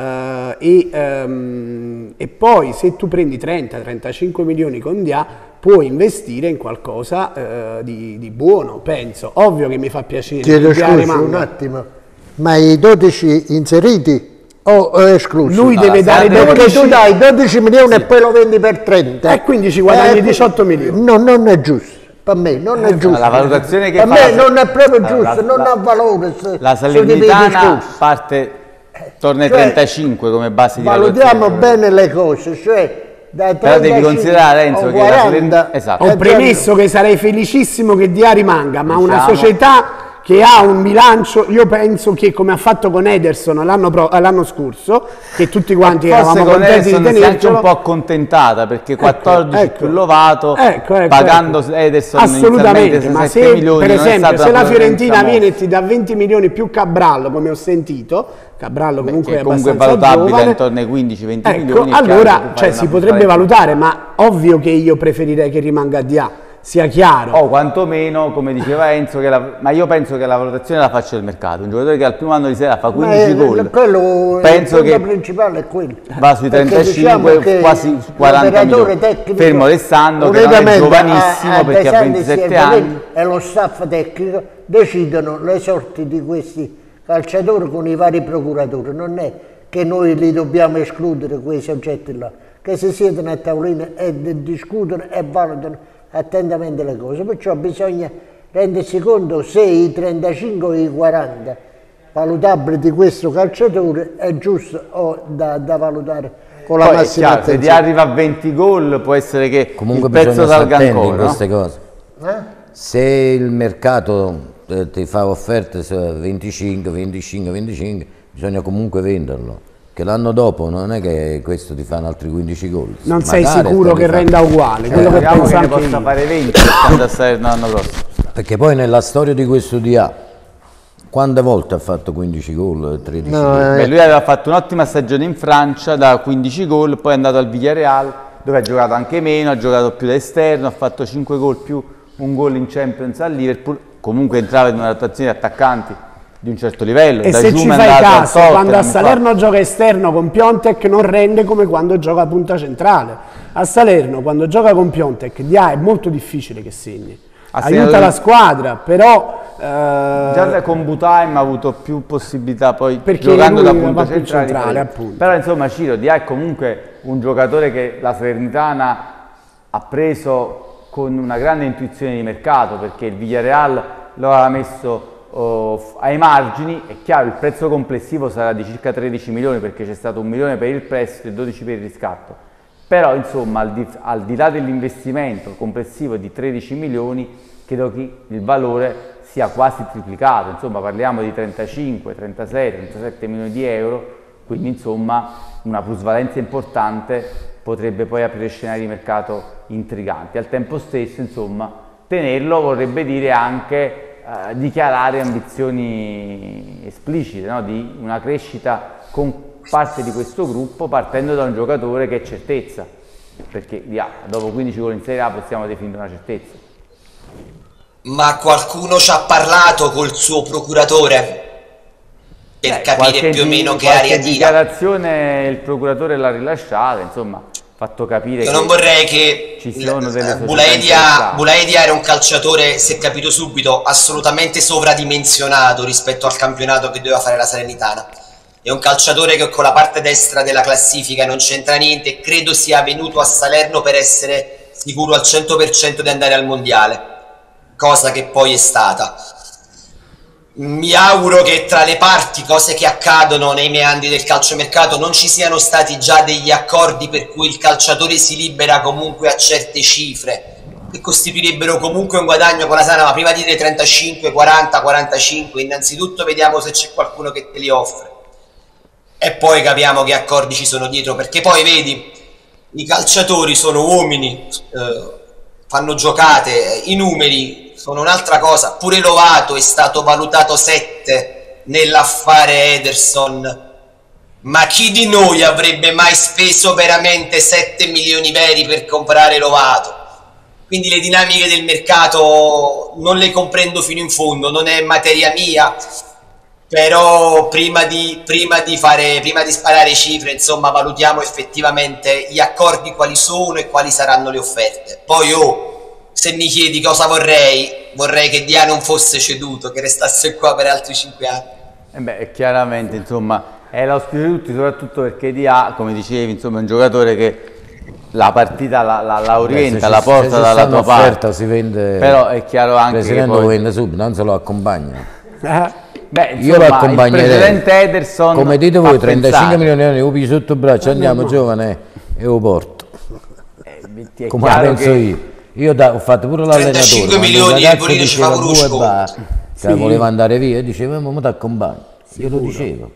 e, um, e, poi se tu prendi 30-35 milioni con Dia puoi investire in qualcosa uh, di, di, buono, penso. Ovvio che mi fa piacere. Chiedo scusa un attimo ma i 12 inseriti? O esclusi? Lui deve ah, dare 12 perché tu dai 12 milioni sì. e poi lo vendi per 30 e quindi ci guadagni eh, 18 milioni. no, non è giusto. Per me non è eh, giusto. la valutazione che per me non è proprio giusto allora, non la, ha valore se, la Salernitana parte torna ai cioè, 35 come base di valutiamo bene le cose cioè da però devi considerare Enzo che la Salernitana esatto. ho premesso che sarei felicissimo che Dia rimanga ma diciamo, una società che ha un bilancio, io penso che come ha fatto con Ederson l'anno scorso, che tutti quanti Forse eravamo con contenti Ederson di tenercelo. è anche un po' accontentata perché 14 ecco, ecco, più Lovato, ecco, ecco pagando ecco. Ederson Assolutamente, ma se milioni, per esempio se la Fiorentina viene e ti dà 20 milioni più Cabrallo, come ho sentito, Cabrallo comunque Beh, è comunque valutabile giovane, intorno ai 15-20 ecco, milioni. Allora, cioè, si potrebbe valutare, ma ovvio che io preferirei che rimanga a DA sia chiaro. O quantomeno, come diceva Enzo, la, ma io penso che la valutazione la faccia il mercato. Un giocatore che al primo anno di serie fa 15 gol. Quello, penso il che principale è quello. Va sui 35, diciamo quasi 40 milioni. Tecnico, fermo restando che non è giovanissimo a, a perché ha 27 anni. E lo staff tecnico decidono le sorti di questi calciatori con i vari procuratori. Non è che noi li dobbiamo escludere quei soggetti là, che si siedono a tavolino e discutono e valutano attentamente le cose, perciò bisogna rendersi conto se i 35 o i 40 valutabili di questo calciatore è giusto o da, da valutare con la Poi, massima chiaro, attenzione. Se ti arriva a 20 gol può essere che Comunque il prezzo salga ancora. in queste no? cose. Eh? Se il mercato eh, ti fa offerte 25, 25, 25, bisogna comunque venderlo che l'anno dopo non è che questo ti fanno altri 15 gol. Non sei sicuro che renda uguale, quello eh, che penso che possa fare 20 quando stare l'anno prossimo. Perché poi nella storia di questo DA quante volte ha fatto 15 gol, 13 no, gol? Eh. Beh, lui aveva fatto un'ottima stagione in Francia da 15 gol, poi è andato al Villarreal dove ha giocato anche meno, ha giocato più da esterno, ha fatto 5 gol più un gol in Champions al Liverpool, comunque entrava in una rotazione di attaccanti di un certo livello. E da se Giume ci fai caso, quando a Salerno fa... gioca esterno con Piontek non rende come quando gioca a punta centrale. A Salerno quando gioca con Piontek, Dia è molto difficile che segni. Aiuta la squadra, però... Eh... Già con Butaim ha avuto più possibilità poi giocando da punta centrale. centrale però insomma Ciro Dia è comunque un giocatore che la Salernitana ha preso con una grande intuizione di mercato perché il Villarreal lo aveva messo oh, ai margini, è chiaro il prezzo complessivo sarà di circa 13 milioni perché c'è stato un milione per il prestito e 12 per il riscatto, però insomma al di, al di là dell'investimento complessivo di 13 milioni credo che il valore sia quasi triplicato, insomma parliamo di 35, 36, 37 milioni di euro, quindi insomma una plusvalenza importante potrebbe poi aprire scenari di mercato intriganti. Al tempo stesso insomma tenerlo vorrebbe dire anche eh, dichiarare ambizioni esplicite, no? di una crescita con parte di questo gruppo partendo da un giocatore che è certezza, perché yeah, dopo 15 gol in Serie A possiamo definire una certezza. Ma qualcuno ci ha parlato col suo procuratore per Eh, capire più o meno che aria tira? dichiarazione il procuratore l'ha rilasciata, insomma, fatto capire Io che non vorrei che ci sono delle eh, Bulaedia. Bulaedia era un calciatore, si è capito subito, assolutamente sovradimensionato rispetto al campionato che doveva fare la Salernitana. È un calciatore che con la parte destra della classifica non c'entra niente credo sia venuto a Salerno per essere sicuro al 100% di andare al mondiale, cosa che poi è stata. Mi auguro che tra le parti, cose che accadono nei meandri del calciomercato, non ci siano stati già degli accordi per cui il calciatore si libera comunque a certe cifre che costituirebbero comunque un guadagno con la sana, ma prima di dire 35, 40, 45, innanzitutto vediamo se c'è qualcuno che te li offre. E poi capiamo che accordi ci sono dietro, perché poi vedi, i calciatori sono uomini, eh, fanno giocate, i numeri sono un'altra cosa, pure Lovato è stato valutato 7 nell'affare Ederson, ma chi di noi avrebbe mai speso veramente 7 milioni veri per comprare Lovato? Quindi le dinamiche del mercato non le comprendo fino in fondo, non è materia mia, però prima di, prima di, fare, prima di sparare cifre, insomma, valutiamo effettivamente gli accordi quali sono e quali saranno le offerte. Poi, oh, se mi chiedi cosa vorrei, vorrei che Dia non fosse ceduto, che restasse qua per altri 5 anni. Eh beh, chiaramente, insomma, è l'auspicio di tutti, soprattutto perché Dia, come dicevi, insomma, è un giocatore che la partita la, la, la orienta, Beh, la porta dalla sta tua parte. si vende Però è chiaro anche che presidente lo vende subito non se lo accompagna Beh, io lo insomma, il accompagnerei presidente Ederson come dite voi 35 pensare. milioni di euro io piglio sotto il braccio andiamo giovane e lo porto Eh, è come penso che- io io da- ho fatto pure l'allenatore 35 quando il milioni, ragazzo Polino ci diceva fa "Bue Brusco". va", che voleva andare via io dicevo ma ti accompagno io lo dicevo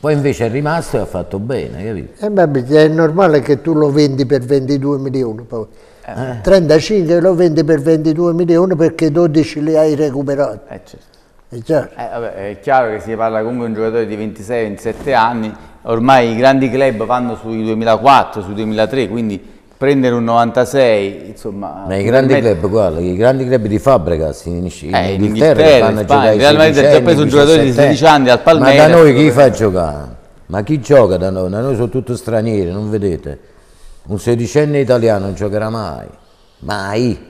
poi invece è rimasto e ha fatto bene capito? Eh, vabbè, è normale che tu lo vendi per 22 milioni poi. Eh. 35 lo vendi per 22 milioni perché 12 li hai recuperati. Eh, certo. È chiaro. Eh, vabbè, è chiaro che si parla comunque di un giocatore di 26-27 anni, ormai i grandi club vanno sui 2004, sui 2003, quindi prendere un 96, insomma... Ma i grandi permette- club, guarda, i grandi club di Fabregas in, in Eh, in Inghilterra, Inghilterra, fanno in Spagna, giocare Real Madrid ha già preso un giocatore di 17 16 anni dal Palmeiras, Ma da noi chi fa giocare? Ma chi gioca da noi? Da noi sono tutti stranieri, non vedete? Un sedicenne italiano non giocherà mai, mai.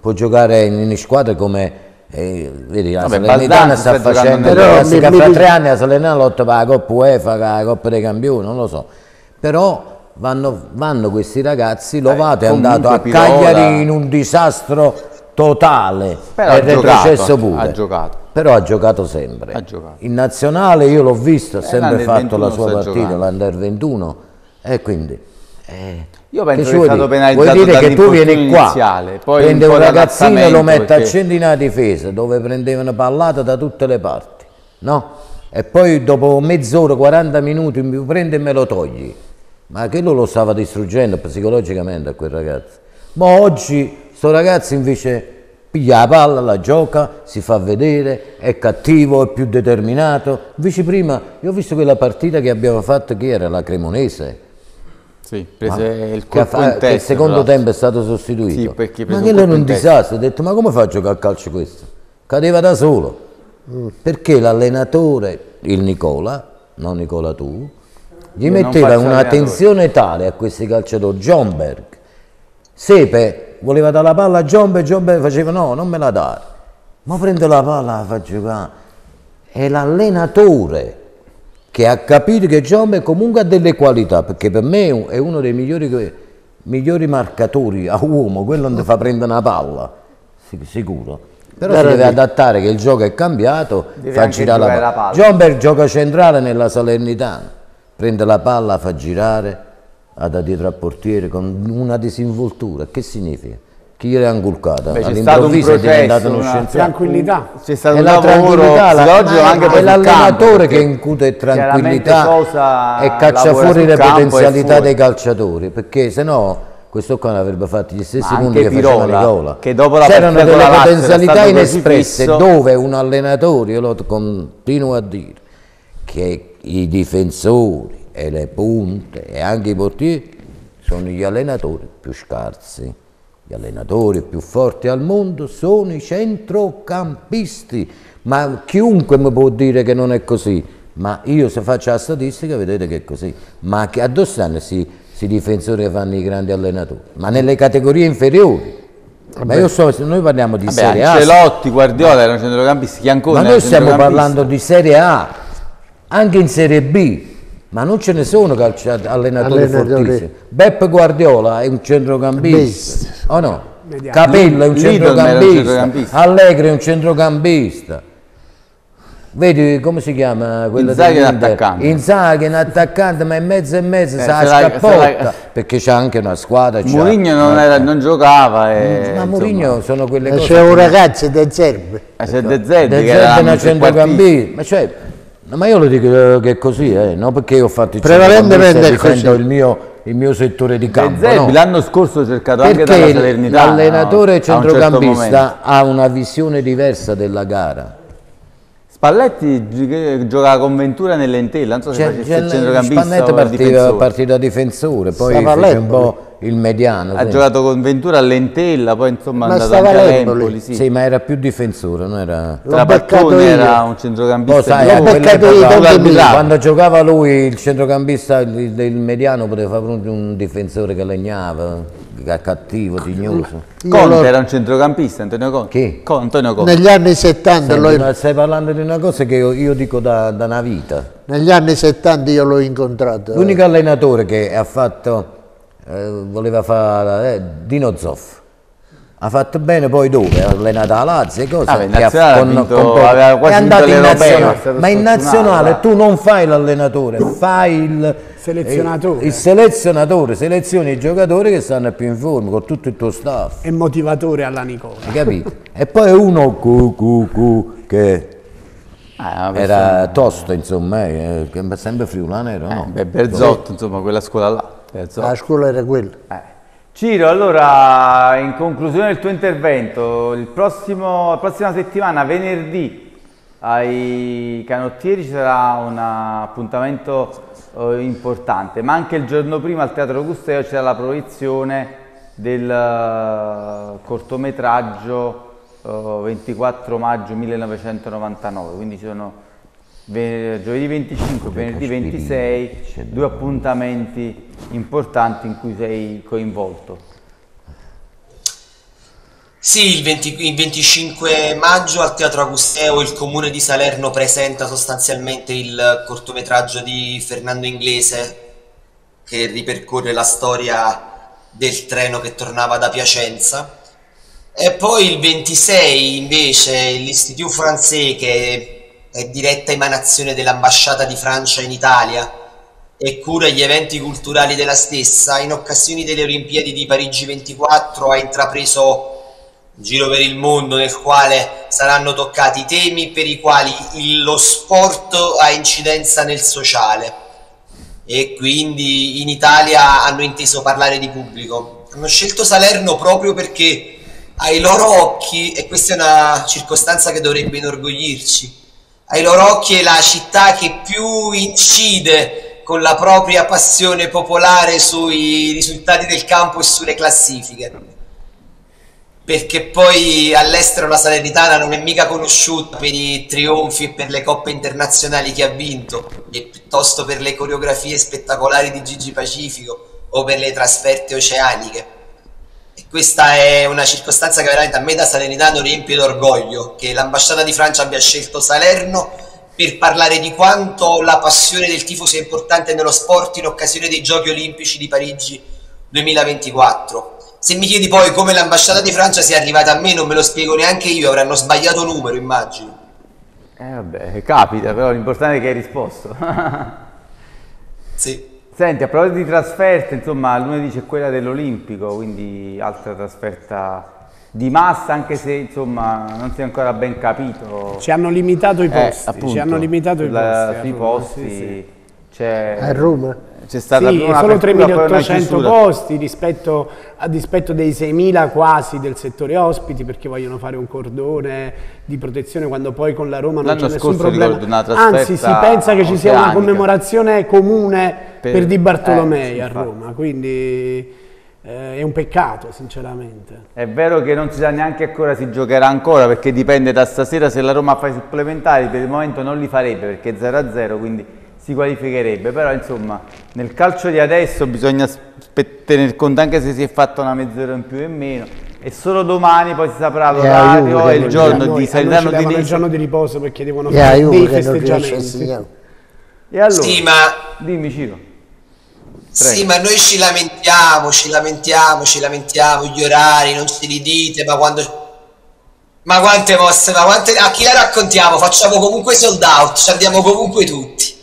Può giocare in, in squadre come... eh, vedi, la Vabbè, Salernitana sta facendo però, mi- mi fra tre anni la Salernitana lotta per la Coppa UEFA, per la Coppa dei Campioni, non lo so. Però vanno, vanno questi ragazzi, Lovato è comunque andato a Pirola- Cagliari in un disastro totale Però è retrocesso pure ha giocato. però ha giocato sempre Ha giocato. in nazionale io l'ho visto ha sempre l'Under fatto 21 la sua partita l'Under 21 e quindi eh, Io penso che è vuoi stato dire? penalizzato vuoi dire che tu vieni qua iniziale, poi prendi un un ragazzino e lo d'adattamento, metti a perché- centinaia di difesa dove prendevano pallate da tutte le parti no? e poi dopo mezz'ora 40 minuti mi prendi e me lo togli ma quello lo stava distruggendo psicologicamente a quel ragazzo ma oggi sto ragazzo invece piglia la palla, la gioca, si fa vedere, è cattivo, è più determinato. Invece prima, io ho visto quella partita che abbiamo fatto, che era la Cremonese, Sì, prese il che, ha colpo che testa. il secondo tempo è stato sostituito. Sì, ma quello era un disastro, ho detto ma come fa a giocare a calcio questo? Cadeva da solo, Mm. perché l'allenatore, il Nicola, non Nicola tu, gli metteva faccio una allenatore. tensione tale a questi calciatori, Jomberg, Sepe voleva dare la palla a Jomberg, Jomberg faceva no, non me la dare, ma prende la palla, la fa giocare, è l'allenatore che ha capito che Jomberg comunque ha delle qualità, perché per me è un- è uno dei migliori, migliori marcatori a uomo, quello non ti fa prendere una palla, sic- sicuro. Però si deve adattare che il gioco è cambiato, fa girare la palla. la palla. Jomberg gioca centrale nella Salernitana, prende la palla, fa girare, ha da dietro al portiere con una disinvoltura. Che significa? Chi gliel'ha un All'improvviso è diventato uno scienziato. Tranquillità. C'è stato È un la lavoro psicologico anche sul l'allenatore che incute tranquillità e caccia fuori le potenzialità fuori. dei calciatori, perché se no questo qua avrebbe fatto gli stessi Ma punti che faceva Pirola, Nicola. che dopo la C'erano delle la potenzialità inespresse dove un allenatore, io lo continuo a dire, che i difensori e le punte e anche i portieri sono gli allenatori più scarsi. Gli allenatori più forti al mondo sono i centrocampisti, ma chiunque mi può dire che non è così, ma io se faccio la statistica vedete che è così, ma che a dove stanno questi difensori che fanno i grandi allenatori? Ma nelle categorie inferiori. Ma io so, noi parliamo di Vabbè, Serie A. Ancelotti, Guardiola erano centrocampisti, Chiancone Ma era noi stiamo parlando di Serie A, anche in Serie B, ma non ce ne sono calci- allenatori, Allenatori. fortissimi. Beppe Guardiola è un centrocampista, o no? Vediamo. Capello è un Lidl era un centrocampista, centrocampista. Allegri è un centrocampista. Vedi come si chiama quello Inzaghi è un dell'Inter? attaccante. Inzaghi è un attaccante, ma è mezzo e mezzo, Eh, sa se la- scappotta, se la- perché c'ha anche una squadra. c'ha- Mourinho non, era- non giocava e, Ma insomma, Mourinho sono quelle cose. C'è un ragazzo del Serbi. eh, c'è De Zerbi De che era Zerbi è un una trequartista. centrocampista, ma cioè, no, ma io lo dico che è così, eh, non perché io ho fatto il Prevalentemente centrocampista difendo il mio, il mio settore di campo, no. l'anno scorso ho cercato anche dalla perché Salernitana l'allenatore no? A un certo centrocampista ha una visione diversa della gara. Spalletti gi- giocava con Ventura nell'Entella, non so se facesse il centrocampista Spalletti partiva, da difensore, poi un po' il mediano. Ha sì. giocato con Ventura all'Entella, poi insomma è andato anche a all'Empoli, Empoli. sì. Sì, ma era più difensore, non era... Trapattoni era un centrocampista sai, a beccato quell'epoca, io, quando- quando giocava lui il centrocampista il, del mediano poteva fare proprio un difensore che legnava, cattivo, tignoso. Conte l'ho- era un centrocampista, Antonio Conte. Chi? Con Antonio Conte. negli anni 70 Senti, ma stai parlando di una cosa che io, io dico da, da una vita. negli anni 70 io l'ho incontrato. L'unico allenatore che ha fatto, eh, voleva fare, eh, Dino Zoff. Ha fatto bene poi dove? Ha allenato la Lazio e cose. Ah, beh, ha- ha vinto- aveva quasi è andato in nazionale. Ma in nazionale dai. tu non fai l'allenatore, fai il Selezionatore. Il, il selezionatore, selezioni i giocatori che stanno più in forma con tutto il tuo staff. E motivatore alla Nicola. Hai capito? e poi uno cu, cu, cu, che Ah, era tosto, insomma, eh, sempre friulano era, no? Beh, Berzotto, insomma, quella scuola là. Berzotto. La scuola era quella. Eh. Ciro, allora, in conclusione del tuo intervento, il prossimo, la prossima settimana, venerdì, ai canottieri ci sarà un appuntamento eh, importante, ma anche il giorno prima al Teatro Custeo c'era la proiezione del eh, cortometraggio eh, 24 maggio 1999, quindi ci sono giovedì 25, venerdì 26, due appuntamenti importanti in cui sei coinvolto. Sì, il, 20 il 25 maggio al Teatro Agusteo il comune di Salerno presenta sostanzialmente il cortometraggio di Fernando Inglese che ripercorre la storia del treno che tornava da Piacenza. E poi il 26 invece l'Institut Français che è diretta emanazione dell'ambasciata di Francia in Italia e cura gli eventi culturali della stessa, in occasione delle Olimpiadi di Parigi 24 ha intrapreso un giro per il mondo nel quale saranno toccati temi per i quali il- lo sport ha incidenza nel sociale e quindi in Italia hanno inteso parlare di pubblico. Hanno scelto Salerno proprio perché ai loro occhi, e questa è una circostanza che dovrebbe inorgoglirci, ai loro occhi è la città che più incide con la propria passione popolare sui risultati del campo e sulle classifiche. Perché poi all'estero la Salernitana non è mica conosciuta per i trionfi e per le coppe internazionali che ha vinto, e piuttosto per le coreografie spettacolari di Gigi Pacifico o per le trasferte oceaniche. Questa è una circostanza che veramente a me da salernitano riempie d'orgoglio, che l'ambasciata di Francia abbia scelto Salerno per parlare di quanto la passione del tifo sia importante nello sport in occasione dei Giochi Olimpici di Parigi 2024. Se mi chiedi poi come l'ambasciata di Francia sia arrivata a me, non me lo spiego neanche io, avranno sbagliato numero, immagino. Eh vabbè, capita, però l'importante è che hai risposto. [LAUGHS] Sì. Senti, a proposito di trasferte, insomma, lunedì c'è quella dell'Olimpico, quindi altra trasferta di massa, anche se insomma non si è ancora ben capito. Ci hanno limitato i Eh, posti, appunto, ci hanno limitato i posti. sui posti sì, sì. C'è, A Roma? c'è stata Sì, prima solo un'apertura, poi una 3.800 chiusura. posti rispetto, a dispetto dei 6.000 quasi del settore ospiti perché vogliono fare un cordone di protezione quando poi con la Roma non L'anno c'è nessun scorso problema. una Anzi, si pensa che ci sia una commemorazione comune per, Per- Di Bartolomei eh, a. Roma, quindi eh, è un peccato, sinceramente. È vero che non si sa neanche ancora si giocherà ancora perché dipende da stasera se la Roma fa i supplementari, per il momento non li farebbe perché è 0-0, quindi si qualificherebbe, però insomma nel calcio di adesso bisogna tener conto anche se si è fatta una mezz'ora in più e meno e solo domani poi si saprà l'orario e il giorno noi, di Salernitano di il giorno di riposo perché devono e fare dei festeggiamenti. E allora, sì, ma... dimmi Ciro. Sì, ma noi ci lamentiamo, ci lamentiamo, ci lamentiamo, gli orari, non si li dite, ma quando... Ma quante mosse, ma quante... A chi la raccontiamo? Facciamo comunque sold out, ci andiamo comunque tutti.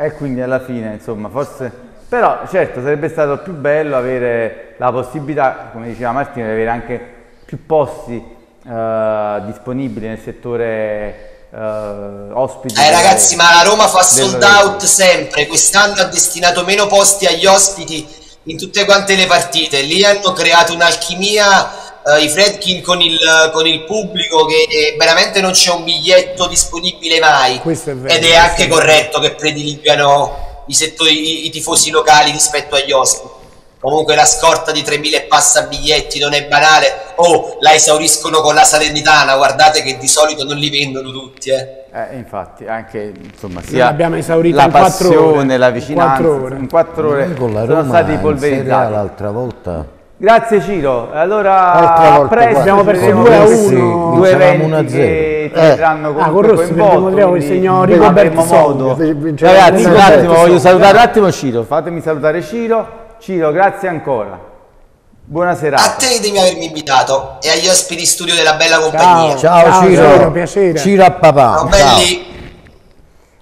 E quindi alla fine, insomma, forse... Però certo sarebbe stato più bello avere la possibilità, come diceva Martino, di avere anche più posti eh, disponibili nel settore eh, ospiti. Eh ragazzi, ma la Roma fa sold out sempre, quest'anno ha destinato meno posti agli ospiti in tutte quante le partite, lì hanno creato un'alchimia Uh, i Fredkin con il, con il, pubblico che veramente non c'è un biglietto disponibile mai è vero, ed è anche è corretto che prediligano i, settori, i, i tifosi locali rispetto agli ospiti comunque la scorta di 3.000 e passa biglietti non è banale oh la esauriscono con la Salernitana guardate che di solito non li vendono tutti eh. Eh, infatti, anche insomma, sia abbiamo esaurito la in passione, ore, la vicinanza, in quattro ore, in quattro ore con la sono Roma stati polverizzati. L'altra volta Grazie Ciro, allora presto abbiamo perso vedremo 2 a questi 1. due Vincevamo eventi 1-0. che ti Eh. Ah, con Rossi coinvolto, il signor avremo Roberto modo. Ragazzi, un 1-0. attimo, voglio salutare un attimo Ciro, fatemi salutare Ciro. Ciro, grazie ancora. Buona a serata. te di avermi invitato e agli ospiti studio della bella compagnia Ciao. ciao, Ciro Ciro, piacere. Ciro a papà Ciao, ciao. belli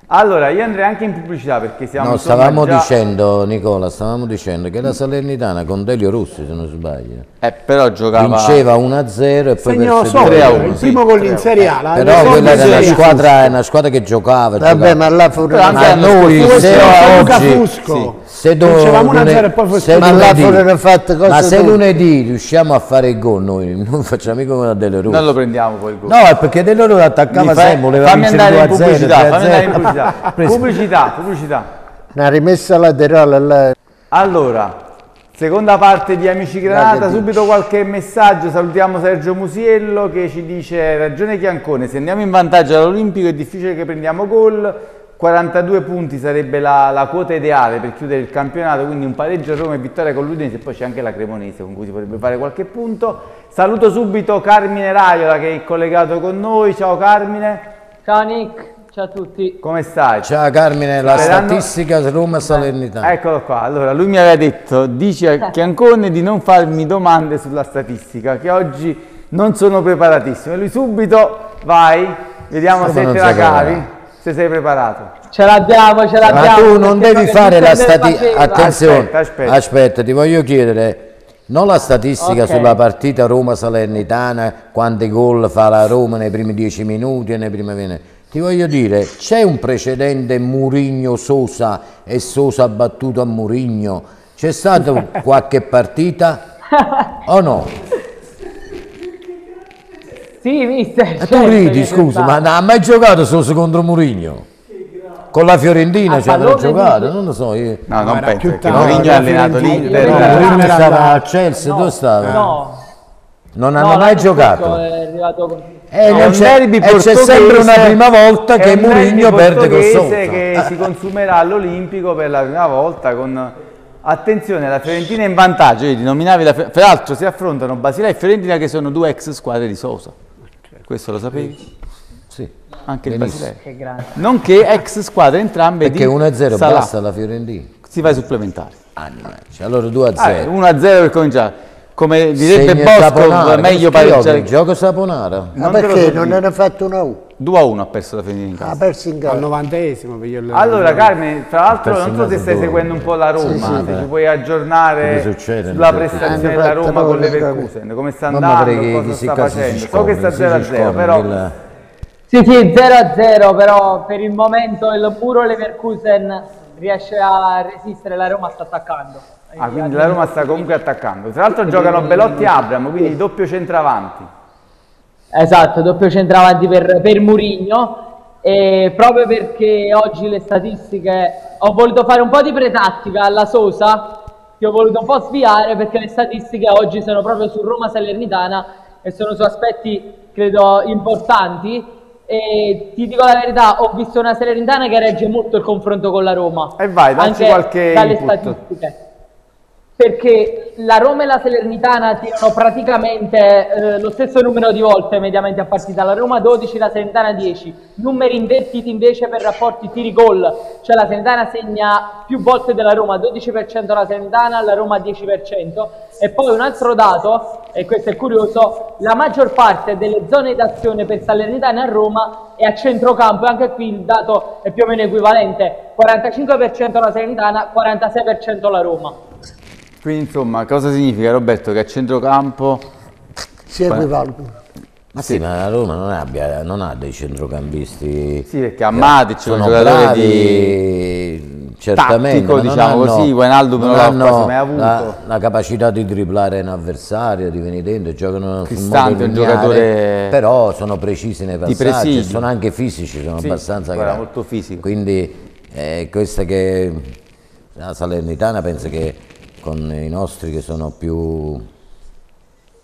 Allora, io andrei anche in pubblicità perché siamo No, stavamo già- dicendo, Nicola, stavamo dicendo che la Salernitana con Delio Rossi, se non sbaglio, Eh, però giocava vinceva 1-0 e poi Segno perse solo, 2 a uno, il sì, primo gol 3 in. Serie A. la- Però la quella era una squadra, è una squadra che giocava. Vabbè, giocava. ma là fu Però Ma noi se oggi Fusco. se do- Vincevamo 1-0 lune- poi fu- se Ma lunedì- fatte cose ma se lunedì riusciamo a fare il gol noi non facciamo mica come a Delle Rossi Non lo prendiamo poi il gol. no è perché Delle Rossi attaccava sempre voleva fammi vincere andare in 2-0, pubblicità, fammi andare in 3-0. Pubblicità. Pubblicità, pubblicità. Una rimessa laterale là. Allora, seconda parte di Amici Granata, subito qualche messaggio, salutiamo Sergio Musiello che ci dice ragione Chiancone, se andiamo in vantaggio all'Olimpico è difficile che prendiamo gol, 42 punti sarebbe la, la quota ideale per chiudere il campionato, quindi un pareggio a Roma e vittoria con l'Udinese e poi c'è anche la Cremonese con cui si potrebbe fare qualche punto. Saluto subito Carmine Raiola che è collegato con noi, ciao Carmine, Ciao Nick, ciao a tutti. come stai? ciao Carmine la Sperando- statistica Roma Salernitana Eccolo qua, allora lui mi aveva detto, dici a Chiancone di non farmi domande sulla statistica, che oggi non sono preparatissimo. E lui subito, vai, vediamo Come se te la cavi, se sei preparato. Ce l'abbiamo, ce ma l'abbiamo. tu non devi fare la statistica attenzione Aspetta, aspetta. aspetta ti voglio chiedere non la statistica Ok. sulla partita Roma-Salernitana quanti gol fa la Roma nei primi 10 minuti e nei primi 20 ti voglio dire c'è un precedente Murigno-Sosa e Sosa battuto a Murigno c'è stata [LAUGHS] qualche partita o no? Sì, mister. E certo tu ridi che c'è scusa ma non ha mai giocato Sosa contro Murigno? con la Fiorentina ci avrà giocato non lo so io No, non penso, perché Mourinho ha allenato l'Inter. No, Mourinho stava a Chelsea, dove stava? No, Non no, hanno l'anno mai giocato. È arrivato con... Eh, È non un c'è- derby e c'è sempre una prima volta è che Mourinho perde con portoghese Sosa. che si consumerà all'Olimpico per la prima volta con attenzione la Fiorentina in vantaggio vedi nominavi la Fiorentina peraltro si affrontano Basilea e Fiorentina che sono due ex squadre di Sosa questo lo sapevi? Sì, anche il Benissimo. Basilea Che grande. nonché ex squadre entrambe perché di 1-0 Salah. basta la Fiorentina. si va ai supplementari Mannaggia, allora 2-0. Ah, 1-0 per cominciare come direbbe Bosco meglio pareggiare Gioco Saponara. Ma perché non dire. hanno fatto una U? 2-1 ha perso la Fiorentina in casa Ha perso in Al casa. novantesimo. per io- Allora Carmine, tra l'altro non so se stai seguendo un po' la Roma, Sì, sì, se ci puoi aggiornare succede? sulla prestazione Hanno della fatto Roma con nove l'Everkusen, come sta andando, perché cosa sta facendo. So che sta si 0 a scopre 0, però Sì, sì, 0-0, però per il momento il puro Leverkusen riesce a resistere, la Roma sta attaccando. Ah, quindi la Roma sta comunque attaccando. Tra l'altro giocano Belotti e Abram, quindi doppio centravanti. Esatto, doppio centravanti per, per Murigno. E proprio perché oggi le statistiche ho voluto fare un po' di pretattica alla Sosa ti ho voluto un po' sviare perché le statistiche oggi sono proprio su Roma Salernitana e sono su aspetti credo importanti e ti dico la verità, ho visto una Salernitana che regge molto il confronto con la Roma. E vai, dacci qualche dalle input. statistiche. Perché la Roma e la Salernitana tirano praticamente eh, lo stesso numero di volte mediamente a partita, la Roma 12, la Salernitana 10. Numeri invertiti invece per rapporti tiri gol, cioè la Salernitana segna più volte della Roma, 12% la Salernitana, la Roma 10%. E poi un altro dato, e questo è curioso, la maggior parte delle zone d'azione per Salernitana a Roma è a centrocampo e anche qui il dato è più o meno equivalente, 45% la Salernitana, 46% la Roma. Quindi insomma, cosa significa Roberto? Che a centrocampo Si equivalgono. Ma sì, ma la Roma non, abbia- non ha dei centrocampisti. Sì, perché a Matic è un sono giocatore bravi, certamente. tattico, non diciamo hanno- così, Wijnaldum non l'ha hanno quasi mai avuto. La, la capacità di dribblare un avversario, di venire dentro, giocano Cristante un lineare, giocatore però sono precisi nei di passaggi, sono anche fisici, sono Sì, abbastanza gravi. molto fisico. Quindi eh, questa che la Salernitana penso che con i nostri che sono più,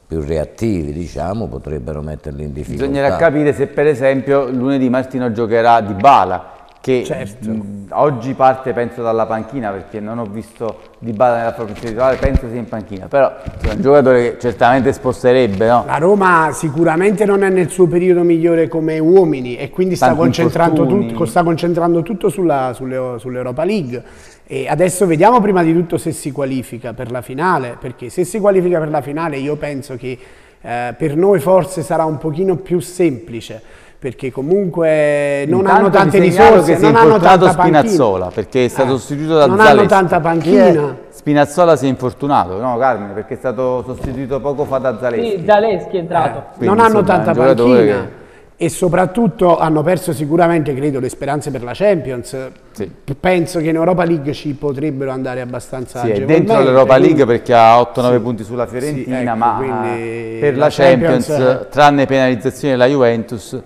più reattivi, diciamo, potrebbero metterli in difficoltà. bisognerà capire se per esempio lunedì Martino giocherà di Bala, che Certo. mh, oggi parte penso dalla panchina perché non ho visto di Bala nella formazione titolare, penso sia in panchina, però è un giocatore che certamente sposterebbe, no? La Roma sicuramente non è nel suo periodo migliore come uomini e quindi sta, concentrando tutto, sta concentrando tutto sulla- sulle- sull'Europa League. E adesso vediamo prima di tutto se si qualifica per la finale, perché se si qualifica per la finale io penso che eh, per noi forse sarà un pochino più semplice, perché comunque non Intanto hanno tante risorse, che non hanno tanta panchina. Spinazzola perché è stato Eh, sostituito da Non Zaleschi. hanno tanta panchina. Spinazzola si è infortunato, no Carmine? Perché è stato sostituito poco fa da Zaleschi. Sì, Zaleschi è entrato. Quindi, non hanno tanta panchina e soprattutto hanno perso sicuramente, credo, le speranze per la Champions. Sì. Penso che in Europa League ci potrebbero andare abbastanza Sì, dentro l'Europa League perché ha 8-9 punti sulla Fiorentina, Sì, ecco, ma quindi per la Champions, Champions, tranne penalizzazioni della Juventus,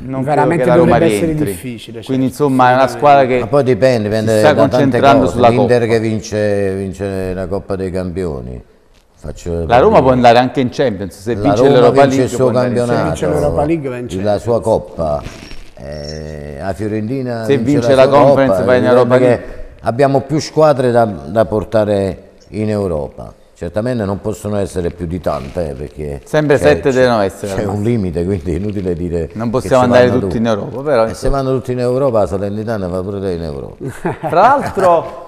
non Veramente credo che la Roma dovrebbe essere difficile, certo, Quindi insomma è una squadra che Ma poi dipende, dipende si sta da concentrando cose. sulla L'Inter Coppa. che vince, vince la Coppa dei Campioni. Faccio La Roma può andare anche in Champions, se La vince l'Europa vince League il suo campionato, vince League, vince. la sua Coppa. Eh, la Fiorentina Se vince la, la sua Conference Coppa, va in Europa che Abbiamo più squadre da, da portare in Europa. Certamente non possono essere più di tante, eh, perché Sempre c'è- sette devono essere, C'è un limite, quindi è inutile dire. Non possiamo andare tutti in Europa, però E se vanno tutti in Europa, la Salernitana va pure in Europa. Tra l'altro, [LAUGHS]